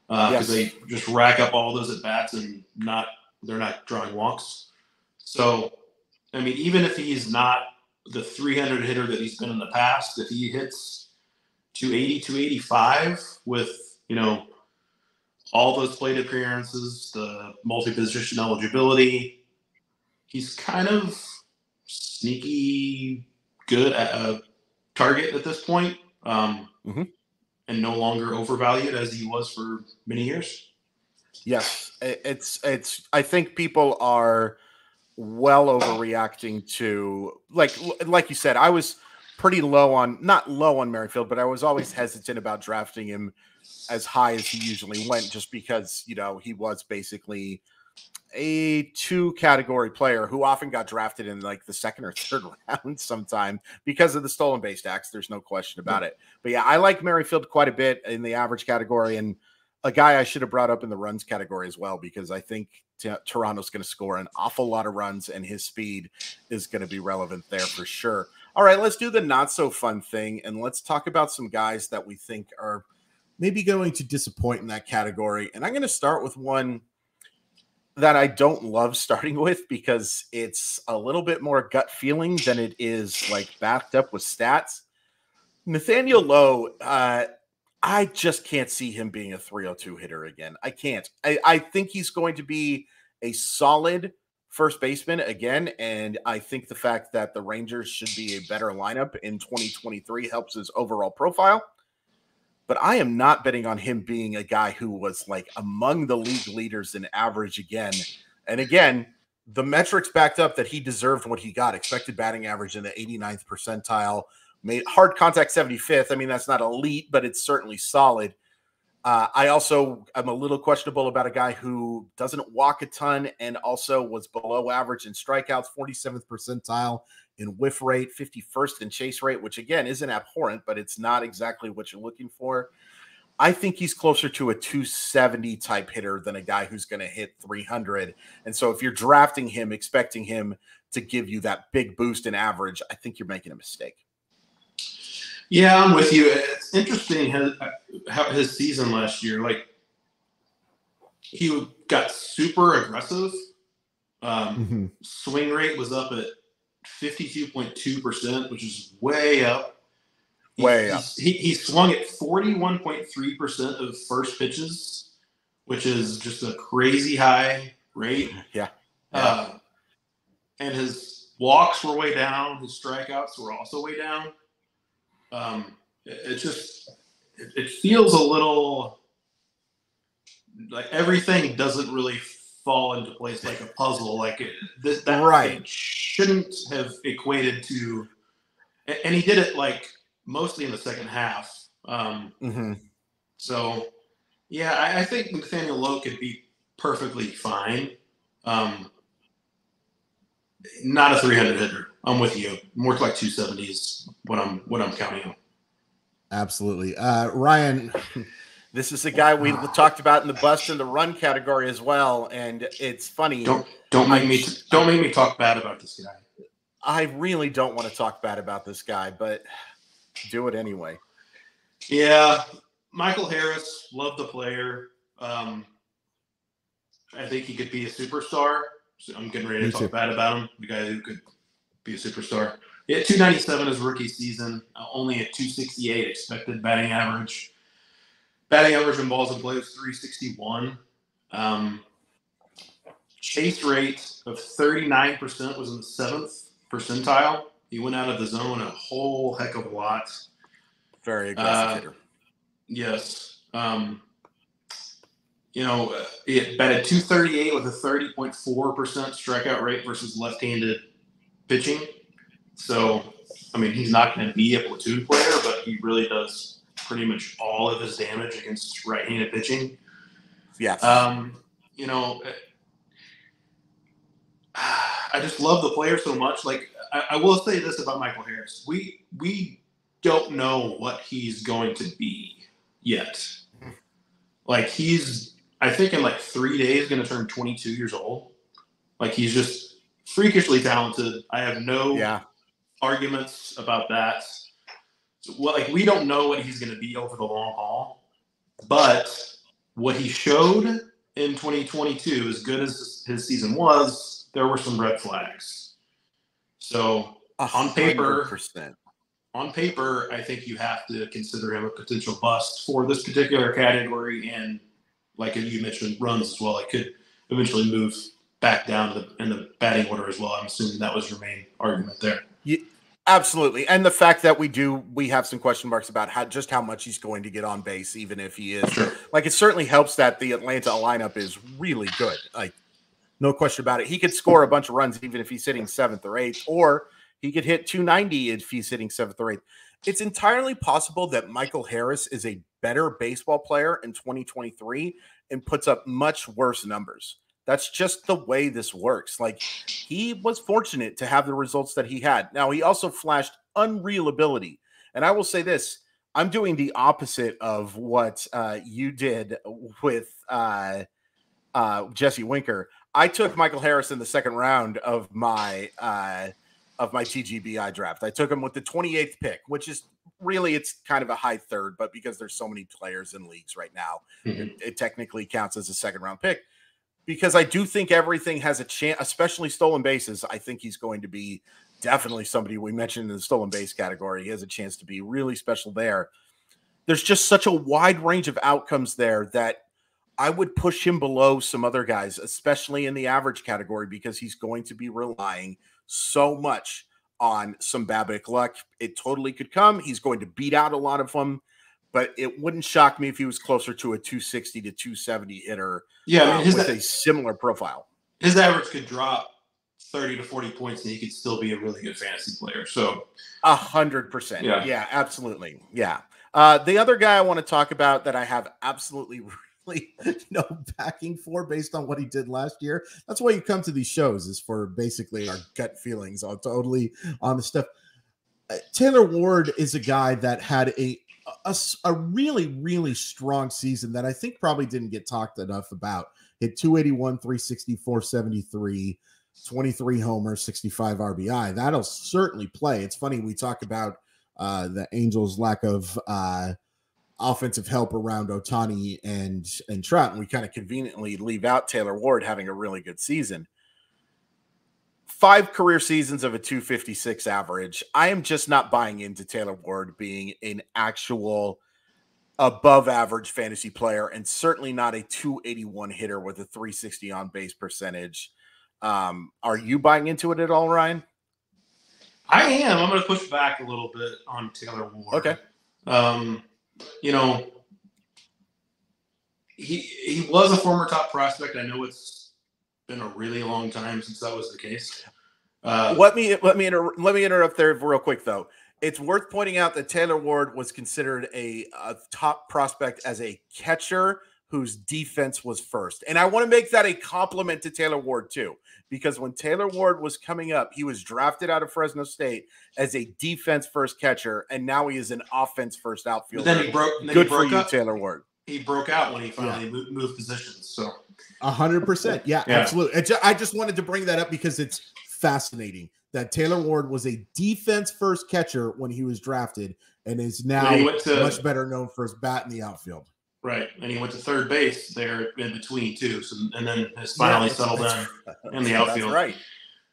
S2: because uh, yes. they just rack up all those at bats and not they're not drawing walks. So, I mean, even if he's not the 300 hitter that he's been in the past, if he hits 280, 285 with you know all those plate appearances, the multi-position eligibility. He's kind of sneaky good at a target at this point, um, mm-hmm. and no longer overvalued as he was for many years.
S1: Yes, it's it's. I think people are well overreacting to like like you said. I was pretty low on not low on Merrifield, but I was always hesitant about drafting him as high as he usually went, just because you know he was basically a two category player who often got drafted in like the second or [LAUGHS] third round sometime because of the stolen base tax. There's no question about it. But yeah, I like Merrifield quite a bit in the average category and a guy I should have brought up in the runs category as well because I think Toronto's going to score an awful lot of runs and his speed is going to be relevant there for sure. All right, let's do the not so fun thing and let's talk about some guys that we think are maybe going to disappoint in that category. And I'm going to start with one that I don't love starting [LAUGHS] with because it's a little bit more gut feeling than it is like backed up with stats. Nathaniel Lowe, uh, I just can't see him being a 302 hitter again. I can't. I, I think he's going to be a solid first baseman again. And I think the fact that the Rangers should be a better lineup in 2023 helps his overall profile but I am not betting on him being a guy who was like among the league leaders in average again. And again, the metrics backed up that he deserved what he got. Expected batting average in the 89th percentile, made hard contact 75th. I mean, that's not elite, but it's certainly solid. Uh, I also am a little questionable about a guy who doesn't walk a ton and also was below average in strikeouts, 47th percentile in whiff rate, 51st in chase rate, which again isn't abhorrent, but it's not exactly what you're looking for. I think he's closer to a 270 type hitter than a guy who's going to hit 300. And so if you're drafting him, expecting him to give you that big boost in average, I think you're making a mistake.
S2: Yeah, I'm with you. It's interesting how, how his season last year, like he got super aggressive. Um, mm-hmm. Swing rate was up at 52.2%, which is way up.
S1: Way up.
S2: He, he swung at 41.3% of first pitches, which is just a crazy high rate.
S1: Yeah.
S2: yeah. Uh, and his walks were way down. His strikeouts were also way down. Um, it, it just it, it feels a little like everything doesn't really fall into place like a puzzle. Like it, th- that
S1: right.
S2: shouldn't have equated to, and he did it like mostly in the second half. Um,
S1: mm-hmm.
S2: So, yeah, I, I, think Nathaniel Lowe could be perfectly fine. Um, not a 300 hitter. I'm with you. More like 270s. What I'm what I'm counting on.
S3: Absolutely, uh, Ryan.
S1: This is a guy we talked about in the bust and the run category as well, and it's funny.
S2: Don't don't make me don't make me talk bad about this guy.
S1: I really don't want to talk bad about this guy, but do it anyway.
S2: Yeah, Michael Harris, love the player. Um, I think he could be a superstar. So I'm getting ready to Me talk too. bad about him. The guy who could be a superstar. Yeah, 297 his rookie season, uh, only a 268 expected batting average batting average in balls in play was 361. Um, chase rate of 39% was in the seventh percentile. He went out of the zone a whole heck of a lot.
S1: Very aggressive uh, hitter.
S2: Yes. Um, you know, it batted 238 with a 30.4% strikeout rate versus left handed pitching. So, I mean, he's not going to be a platoon player, but he really does pretty much all of his damage against right-handed pitching.
S1: Yeah.
S2: Um, you know, [SIGHS] I just love the player so much. Like I, I, will say this about Michael Harris: we we don't know what he's going to be yet. Like he's, I think, in like three days, going to turn 22 years old. Like he's just freakishly talented. I have no
S1: yeah.
S2: arguments about that well, like we don't know what he's going to be over the long haul, but what he showed in 2022, as good as his season was, there were some red flags. So 100%. on paper, on paper, I think you have to consider him a potential bust for this particular category, and like you mentioned, runs as well. It could eventually move back down the, in the batting order as well. I'm assuming that was your main argument there.
S1: Absolutely. And the fact that we do we have some question marks about how just how much he's going to get on base, even if he is
S2: sure.
S1: like it certainly helps that the Atlanta lineup is really good. Like no question about it. He could score a bunch of runs even if he's sitting seventh or eighth, or he could hit 290 if he's sitting seventh or eighth. It's entirely possible that Michael Harris is a better baseball player in 2023 and puts up much worse numbers. That's just the way this works. Like he was fortunate to have the results that he had. Now he also flashed unreal ability. And I will say this, I'm doing the opposite of what uh, you did with uh, uh, Jesse Winker. I took Michael Harris in the second round of my uh, of my TGBI draft. I took him with the 28th pick, which is really it's kind of a high third, but because there's so many players in leagues right now, mm-hmm. it, it technically counts as a second round pick because I do think everything has a chance, especially stolen bases. I think he's going to be definitely somebody we mentioned in the stolen base category. He has a chance to be really special there. There's just such a wide range of outcomes there that I would push him below some other guys, especially in the average category, because he's going to be relying so much on some BABIP luck. It totally could come. He's going to beat out a lot of them but it wouldn't shock me if he was closer to a 260 to 270 hitter.
S2: Yeah, I mean,
S1: his, with a similar profile.
S2: His average could drop 30 to 40 points and he could still be a really good fantasy player. So
S1: a hundred percent. Yeah. Yeah, absolutely. Yeah. Uh, the other guy I want to talk about that I have absolutely [LAUGHS]
S3: really, no backing for based on what he did last year. That's why you come to these shows is for basically our gut feelings on totally on the stuff. Uh, Taylor Ward is a guy that had a, a a really really strong season that I think probably didn't get talked enough about. Hit 281, 360, 473, 23 homers, 65 RBI. That'll certainly play. It's funny we talk about uh, the Angels' lack of uh, offensive help around Ohtani and and Trout, and we kind of conveniently leave out Taylor Ward having a really good season. Five career seasons of a 256 average. I am just not buying into Taylor Ward being an actual above average fantasy player and certainly not a 281 hitter with a 360 on base percentage. Um, are you buying into it at all, Ryan?
S2: I am. I'm going to push back a little bit on Taylor Ward.
S1: Okay.
S2: Um, you know, he he was a former top prospect. I know it's been a really long time since that was the case.
S1: Uh, let me let me inter- let me interrupt there real quick though. It's worth pointing out that Taylor Ward was considered a, a top prospect as a catcher whose defense was first. And I want to make that a compliment to Taylor Ward too, because when Taylor Ward was coming up, he was drafted out of Fresno State as a defense first catcher, and now he is an offense first outfielder.
S2: But then he broke. Then
S1: Good
S2: he broke
S1: for you,
S2: up.
S1: Taylor Ward.
S2: He broke out when he finally moved, moved positions. So
S3: hundred percent. Yeah,
S2: Yeah.
S3: absolutely. I ju- I just wanted to bring that up because it's fascinating that Taylor Ward was a defense first catcher when he was drafted and is now
S2: Then to-
S3: much better known for his bat in the outfield.
S2: right, and he went to third base there in between too. So and then has finally
S3: Yeah,
S2: settled
S3: down
S2: in [LAUGHS] in the
S1: That's
S2: outfield.
S1: right.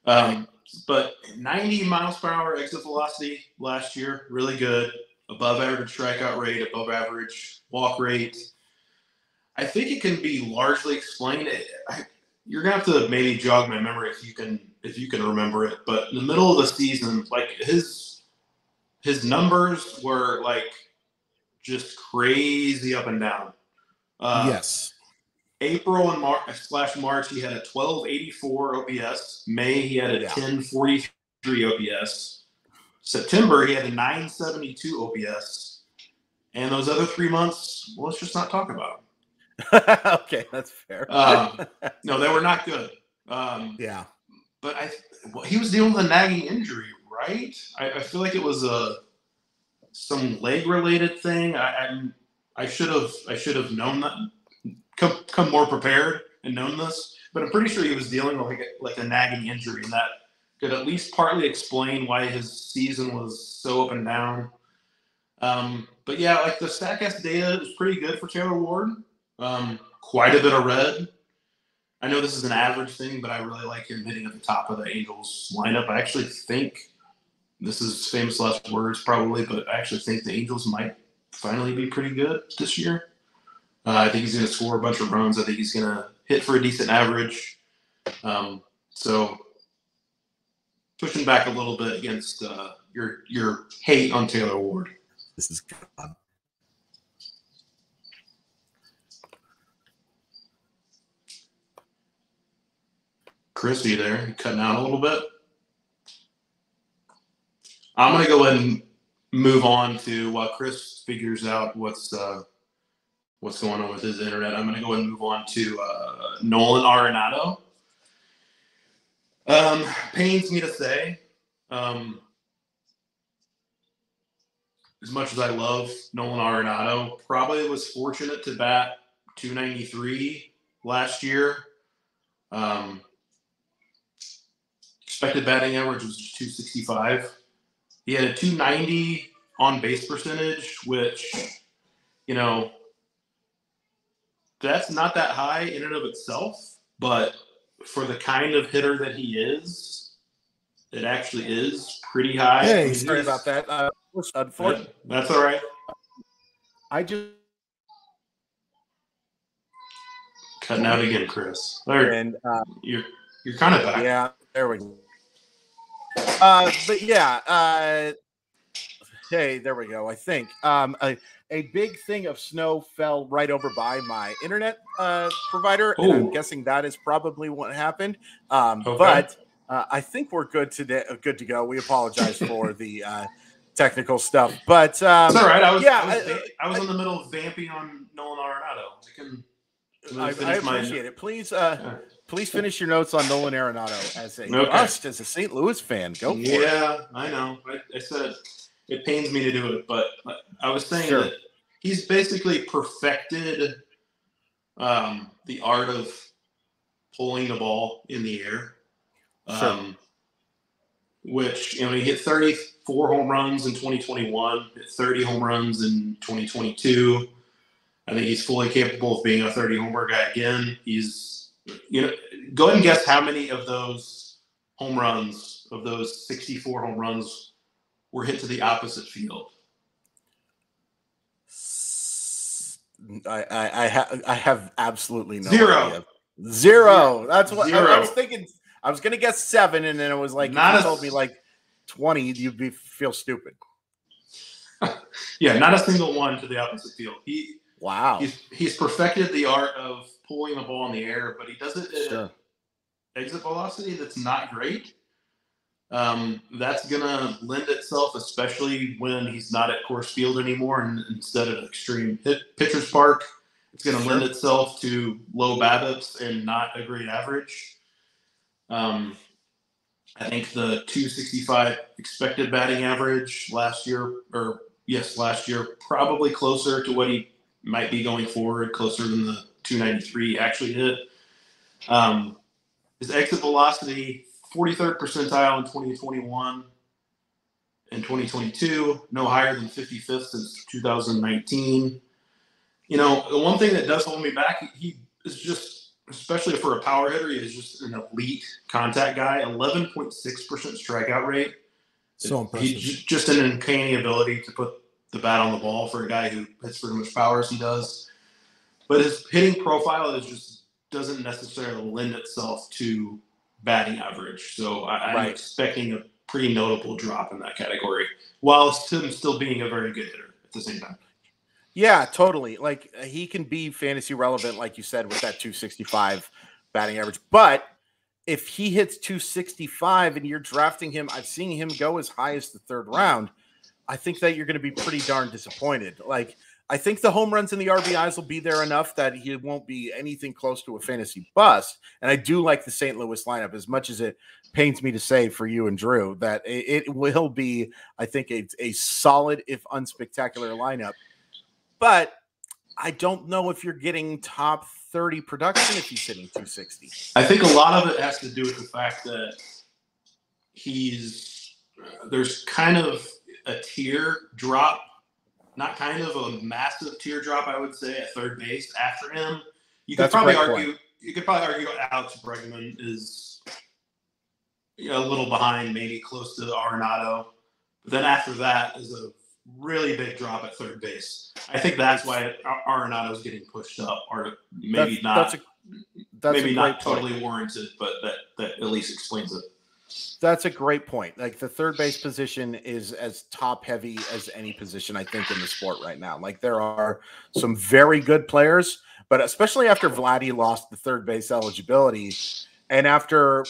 S2: Um, but 90 miles per hour exit velocity last year, really good. Above average strikeout rate, above average walk rate. I think it can be largely explained. I, you're gonna have to maybe jog my memory if you can if you can remember it. But in the middle of the season, like his his numbers were like just crazy up and down. Uh,
S3: yes.
S2: April and March slash March, he had a 1284 OPS. May, he had a
S1: Yeah.
S2: 1043 OPS. September, he had a 972 OPS. And those other three months, well, let's just not talk about [LAUGHS]
S1: okay, that's fair.
S2: Um, [LAUGHS] no, they were not good. Um,
S3: Yeah.
S2: but I, well, he was dealing with a nagging injury, right? I, I feel like it was a some leg related thing. I, I should have I should have known that, come come more prepared and known this. But I'm pretty sure he was dealing with like a, like a nagging injury, and that could at least partly explain why his season was so up and down. Um, but yeah, like the Statcast data is pretty good for Taylor Ward. Um, quite a bit of red. I know this is an average thing, but I really like him hitting at the top of the Angels lineup. I actually think this is famous last words, probably, but I actually think the Angels might finally be pretty good this year. Uh, I think he's going to score a bunch of runs. I think he's going to hit for a decent average. Um, so pushing back a little bit against uh, your your hate on Taylor Ward.
S3: This is gone.
S2: Chris, are there? You cutting out a little bit? I'm gonna go ahead and move on to while Chris figures out what's uh, what's going on with his internet. I'm gonna go ahead and move on to uh, Nolan Arenado. Um, pains me to say, um, as much as I love Nolan Arenado, probably was fortunate to bat 293 last year. Um, expected batting average was 265. He had a 290 on base percentage, which, you know, that's not that high in and of itself, but for the kind of hitter that he is, it actually is pretty high.
S3: Hey,
S2: I
S1: Sorry
S2: he's-
S1: about that. Uh, unfortunately,
S2: That's all right.
S1: I just
S2: Cutting out again, Chris. There,
S1: and uh,
S2: you're you're kind of back.
S1: yeah, there we go. Uh, but yeah, uh, hey, there we go. I think um, a, a big thing of snow fell right over by my internet uh, provider, and I'm guessing that is probably what happened. Um,
S2: Okay.
S1: But uh, I think we're good today. uh, Good to go. We apologize for the uh, technical stuff, but um,
S2: It's all right. I was,
S1: yeah,
S2: I, was,
S1: I-
S2: I was in the middle of vamping on Nolan Arenado. I can
S1: I, I appreciate it. Please, uh, please finish your notes on Nolan Arenado as a okay. must as a St. Louis fan. Go
S2: yeah, I know. I, I, said it pains me to do it, but I was saying sure. that he's basically perfected um, the art of pulling the ball in the air. Um, sure. Which you know he hit 34 home runs in 2021, hit 30 home runs in 2022. I think he's fully capable of being a 30 homer guy again. He's, you know, go ahead and guess how many of those home runs, of those 64 home runs, were hit to the opposite field.
S1: I I, I have I have absolutely no
S2: zero.
S1: Idea. Zero. That's what Zero. I, I, was thinking. I was gonna guess seven, and then it was like not you told me like twenty, you'd be feel stupid. [LAUGHS]
S2: yeah, not a single one to the opposite field. He
S1: Wow.
S2: He's he's perfected the art of pulling the ball in the air, but he does it at sure. exit velocity that's not great. Um, that's gonna lend itself, especially when he's not at Coors Field anymore, and instead of Extreme Hit Pitchers Park, it's gonna sure. lend itself to low BABIPs and not a great average. Um, I think the 265 expected batting average last year, or yes, last year, probably closer to what he might be going forward closer than the 293 actually hit. Um, his exit velocity, 43rd percentile in 2021 and 2022, no higher than 55th since 2019. You know, the one thing that does hold me back, he is just, especially for a power hitter, he is just an elite contact guy. 11.6% strikeout rate.
S3: So impressive.
S2: He's just an uncanny ability to put the bat on the ball for a guy who hits pretty much power as he does. But his hitting profile is just doesn't necessarily lend itself to batting average. So I, am right. expecting a pretty notable drop in that category, while him still being a very good hitter at the same time.
S1: Yeah, totally. Like he can be fantasy relevant, like you said, with that 265 batting average. But if he hits 265 and you're drafting him, I've seen him go as high as the third round. I think that you're going to be pretty darn disappointed. Like, I think the home runs and the RBIs will be there enough that he won't be anything close to a fantasy bust. And I do like the St. Louis lineup as much as it pains me to say for you and Drew that it, will be, I think, a, a solid, if unspectacular lineup. But I don't know if you're getting top 30 production if he's hitting 260.
S2: I think a lot of it has to do with the fact that he's there's kind of a tier drop, not kind of a massive teardrop, I would say, at third base after him. You could That's probably argue. Point. You could probably argue Alex Bregman is you know, a little behind, maybe close to Arenado. But then after that is a really big drop at third base. I think that's why Arenado is getting pushed up, or maybe that's, not. That's a, that's maybe not totally point. warranted, but that that at least explains it.
S1: That's a great point. Like the third base position is as top heavy as any position I think in the sport right now. Like there are some very good players, but especially after Vladdy lost the third base eligibility, and after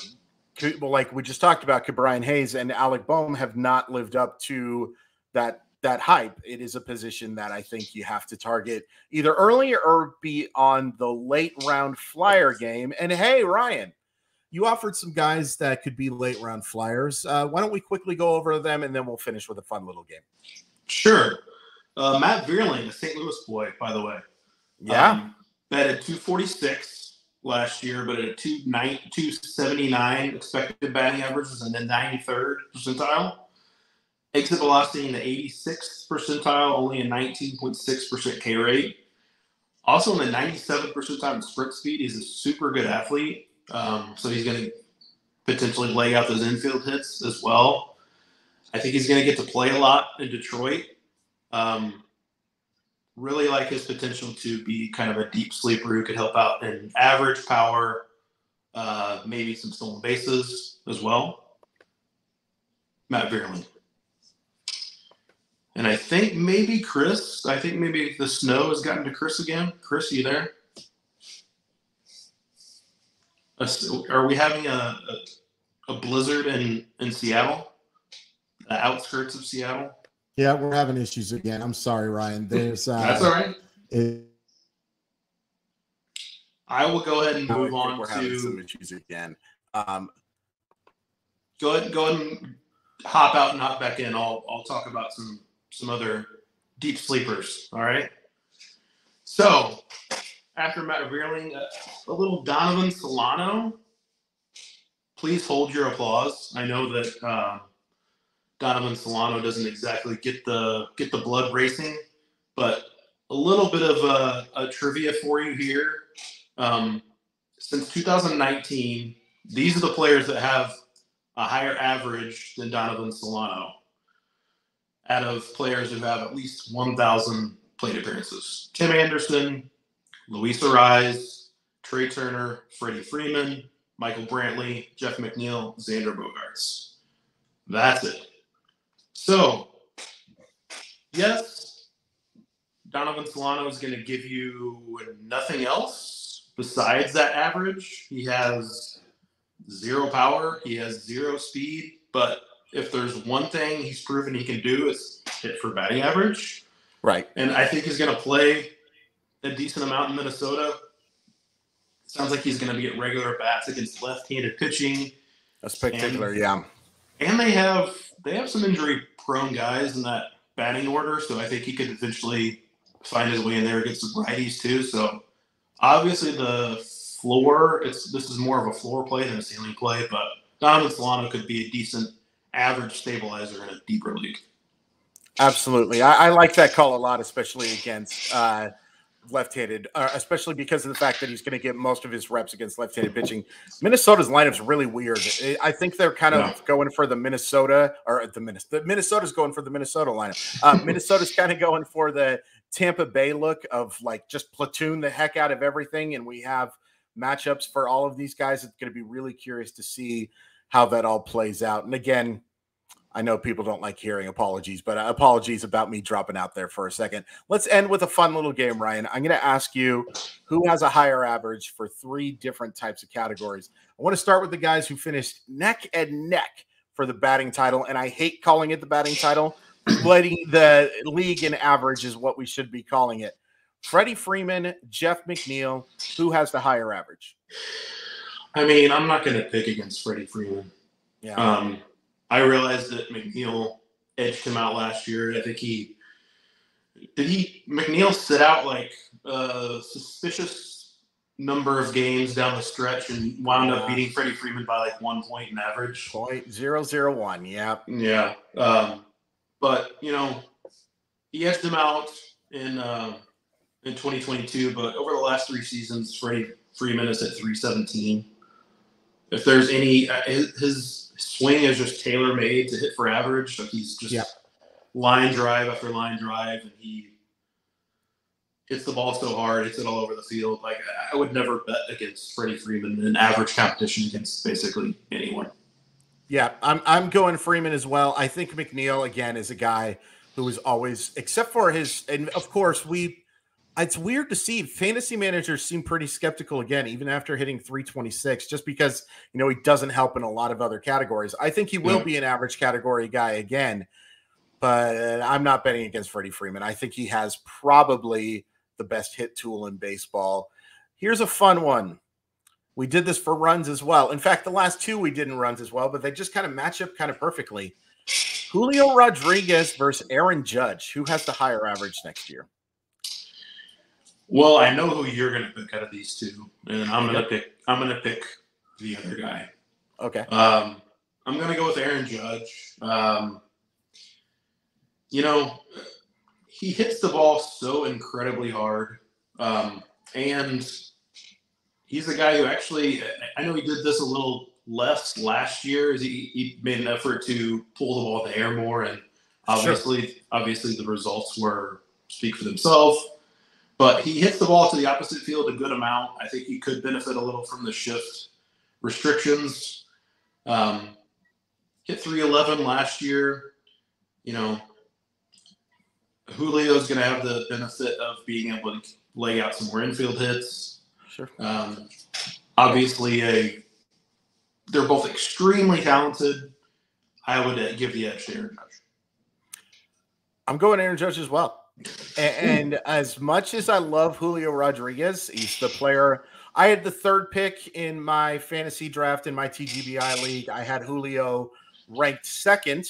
S1: like we just talked about, Ke'Bryan Hayes and Alec Bohm have not lived up to that that hype. It is a position that I think you have to target either early or be on the late round flyer game. And hey, Ryan, you offered some guys that could be late round flyers. Uh, why don't we quickly go over them and then we'll finish with a fun little game?
S2: Sure. Uh, Matt Vierling, a St. Louis boy, by the way.
S1: Yeah. Um,
S2: batted 246 last year, but at a 279 expected batting average was in the 93rd percentile. Exit velocity in the 86th percentile, only a 19.6% K rate. Also in the 97th percentile in sprint speed, he's a super good athlete. Um, so he's going to potentially lay out those infield hits as well. I think he's going to get to play a lot in Detroit. Um, really like his potential to be kind of a deep sleeper who could help out in average power, uh, maybe some stolen bases as well. Matt Vierling. And I think maybe Chris, I think maybe the snow has gotten to Chris again. Chris, you there? Are we having a, a, a blizzard in in Seattle, the outskirts of Seattle?
S3: Yeah, we're having issues again. I'm sorry, Ryan. There's
S2: uh, that's all right. It, I will go ahead and move on
S1: we're having some issues again. Um,
S2: go ahead go ahead and hop out and hop back in. I'll I'll talk about some some other deep sleepers. All right. So after Matt Vierling, uh, a little Donovan Solano. Please hold your applause. I know that uh, Donovan Solano doesn't exactly get the get the blood racing, but a little bit of a, a trivia for you here. Um, since 2019, these are the players that have a higher average than Donovan Solano out of players who have at least 1,000 plate appearances. Tim Anderson, Luis Arraez, Trea Turner, Freddie Freeman, Michael Brantley, Jeff McNeil, Xander Bogaerts. That's it. So, yes, Donovan Solano is going to give you nothing else besides that average. He has zero power, he has zero speed, but if there's one thing he's proven he can do, it's hit for batting average.
S1: right.
S2: And I think he's going to play a decent amount in Minnesota. Sounds like he's going to be get regular bats against left-handed pitching,
S1: That's particular. Yeah.
S2: and they have they have some injury-prone guys in that batting order. So I think he could eventually find his way in there against some righties too. So obviously the floor, it's this is more of a floor play than a ceiling play, but Donovan Solano could be a decent average stabilizer in a deeper league.
S1: Absolutely. I, I like that call a lot, especially against uh, left-handed, uh, especially because of the fact that he's going to get most of his reps against left-handed pitching. Minnesota's lineup's really weird. I- I think they're kind of
S2: Yeah.
S1: going for the Minnesota or the Minnesota. Minnesota's going for the Minnesota lineup. Uh, Minnesota's [LAUGHS] kind of going for the Tampa Bay look of like just platoon the heck out of everything, and we have matchups for all of these guys. It's going to be really curious to see how that all plays out. And again, I know people don't like hearing apologies, but uh, apologies about me dropping out there for a second. Let's end with a fun little game, Ryan. I'm going to ask you who has a higher average for three different types of categories. I want to start with the guys who finished neck and neck for the batting title, and I hate calling it the batting title. Leading the league in average is what we should be calling it. Freddie Freeman, Jeff McNeil, who has the higher average?
S2: I mean, I'm not going to pick against Freddie Freeman.
S1: Yeah.
S2: Um, I realized that McNeil edged him out last year. I think he did he McNeil sit out like a suspicious number of games down the stretch and wound up beating Freddie Freeman by like one point in average.
S1: Point zero zero one. Yeah.
S2: Yeah. Um, but you know, he edged him out in uh, in 2022. But over the last three seasons, Freddie Freeman is at 317. If there's any, uh, his swing is just tailor made to hit for average. So he's just
S3: Yeah.
S2: line drive after line drive, and he hits the ball so hard, hits it all over the field. Like I would never bet against Freddie Freeman in average competition against basically anyone.
S1: Yeah, I'm I'm going Freeman as well. I think McNeil again is a guy who is always, except for his, and of course we. It's weird to see fantasy managers seem pretty skeptical again, even after hitting 326, just because you know he doesn't help in a lot of other categories. I think he will
S2: Yeah.
S1: be an average category guy again, but I'm not betting against Freddie Freeman. I think he has probably the best hit tool in baseball. Here's a fun one. We did this for runs as well. In fact, the last two we did in runs as well, but they just kind of match up kind of perfectly. Julio Rodriguez versus Aaron Judge. Who has the higher average next year?
S2: Well, I know who you're going to pick out of these two, and I'm going to pick. I'm going to pick the other guy.
S1: Okay.
S2: Um, I'm going to go with Aaron Judge. Um, you know, he hits the ball so incredibly hard, um, and he's a guy who actually. I know he did this a little less last year. As he, he made an effort to pull the ball in the air more, and obviously, obviously, the results were speak for themselves. But he hits the ball to the opposite field a good amount. I think he could benefit a little from the shift restrictions. Um, hit 311 last year. You know, Julio's going to have the benefit of being able to lay out some more infield hits.
S1: Sure.
S2: Um, obviously, a they're both extremely talented. I would uh, give the edge to Aaron Judge.
S1: I'm going Aaron Judge as well. A- And, as much as I love Julio Rodriguez, he's the player I had the third pick in my fantasy draft in my TGBI league. I had Julio ranked second,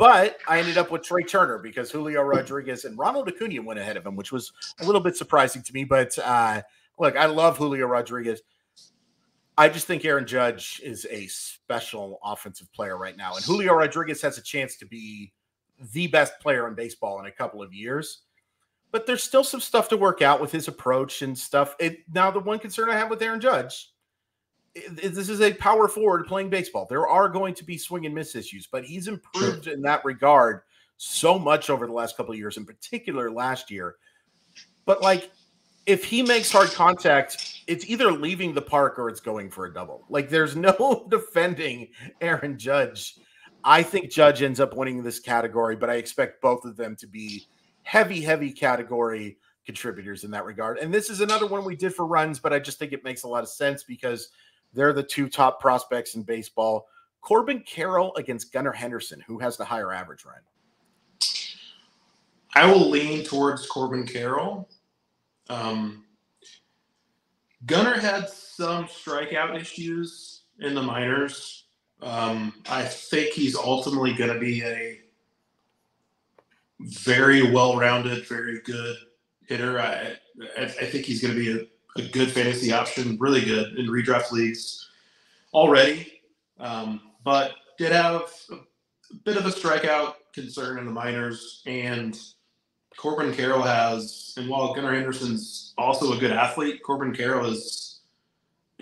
S1: but I ended up with Trea Turner because Julio Rodriguez and Ronald Acuna went ahead of him, which was a little bit surprising to me. But uh, look, I love Julio Rodriguez. I just think Aaron Judge is a special offensive player right now, and Julio Rodriguez has a chance to be the best player in baseball in a couple of years. But there's still some stuff to work out with his approach and stuff. It, now, the one concern I have with Aaron Judge is this is a power forward playing baseball. There are going to be swing and miss issues, but he's improved in that regard so much over the last couple of years, in particular last year. But like, if he makes hard contact, it's either leaving the park or it's going for a double. Like, there's no [LAUGHS] defending Aaron Judge I think Judge ends up winning this category, but I expect both of them to be heavy, heavy category contributors in that regard. And this is another one we did for runs, but I just think it makes a lot of sense because they're the two top prospects in baseball. Corbin Carroll against Gunnar Henderson, who has the higher average run?
S2: I will lean towards Corbin Carroll. Um, Gunnar had some strikeout issues in the minors um, I think he's ultimately going to be a very well-rounded, very good hitter. I I, I think he's going to be a, a, good fantasy option, really good in redraft leagues already. Um, but did have a bit of a strikeout concern in the minors, and Corbin Carroll has. And while Gunnar Henderson's also a good athlete, Corbin Carroll is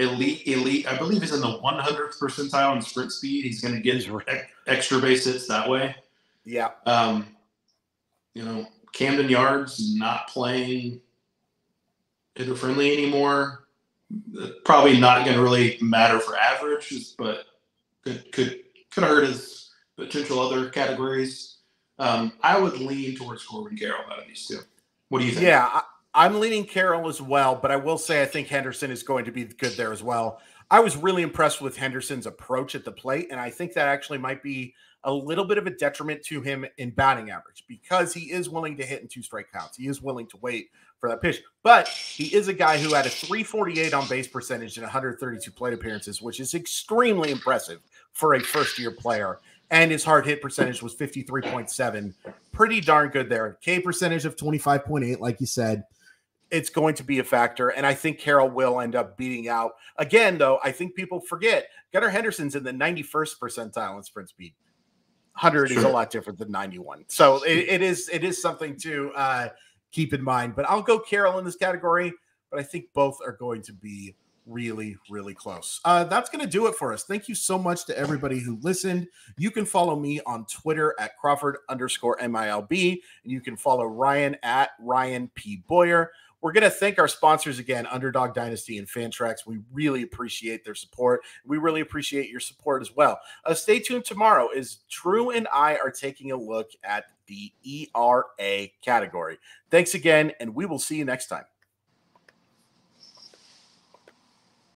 S2: elite, elite. I believe he's in the 100th percentile in sprint speed. He's going to get extra base hits that way.
S1: Yeah.
S2: Um, you know, Camden Yards not playing hitter friendly anymore. Probably not going to really matter for averages, but could could could hurt his potential other categories. Um, I would lean towards Corbin Carroll out of these two. What do you think?
S1: Yeah, I'm leaning Carroll as well, but I will say I think Henderson is going to be good there as well. I was really impressed with Henderson's approach at the plate, and I think that actually might be a little bit of a detriment to him in batting average because he is willing to hit in two strike counts. He is willing to wait for that pitch, but he is a guy who had a 348 on base percentage in 132 plate appearances, which is extremely impressive for a first year player. And his hard hit percentage was 53.7. Pretty darn good there. K percentage of 25.8, like you said it's going to be a factor. And I think Carroll will end up beating out. Again, though, I think people forget Gunnar Henderson's in the 91st percentile in sprint speed. 100 sure. is a lot different than 91. So it, it is it is something to uh, keep in mind. But I'll go Carroll in this category, but I think both are going to be really, really close. Uh, that's going to do it for us. Thank you so much to everybody who listened. You can follow me on Twitter at Crawford underscore MILB, and you can follow Ryan at Ryan P. Boyer. We're going to thank our sponsors again, Underdog Dynasty and Fantrax. We really appreciate their support. We really appreciate your support as well. Uh, stay tuned tomorrow as Drew and I are taking a look at the ERA category. Thanks again, and we will see you next time.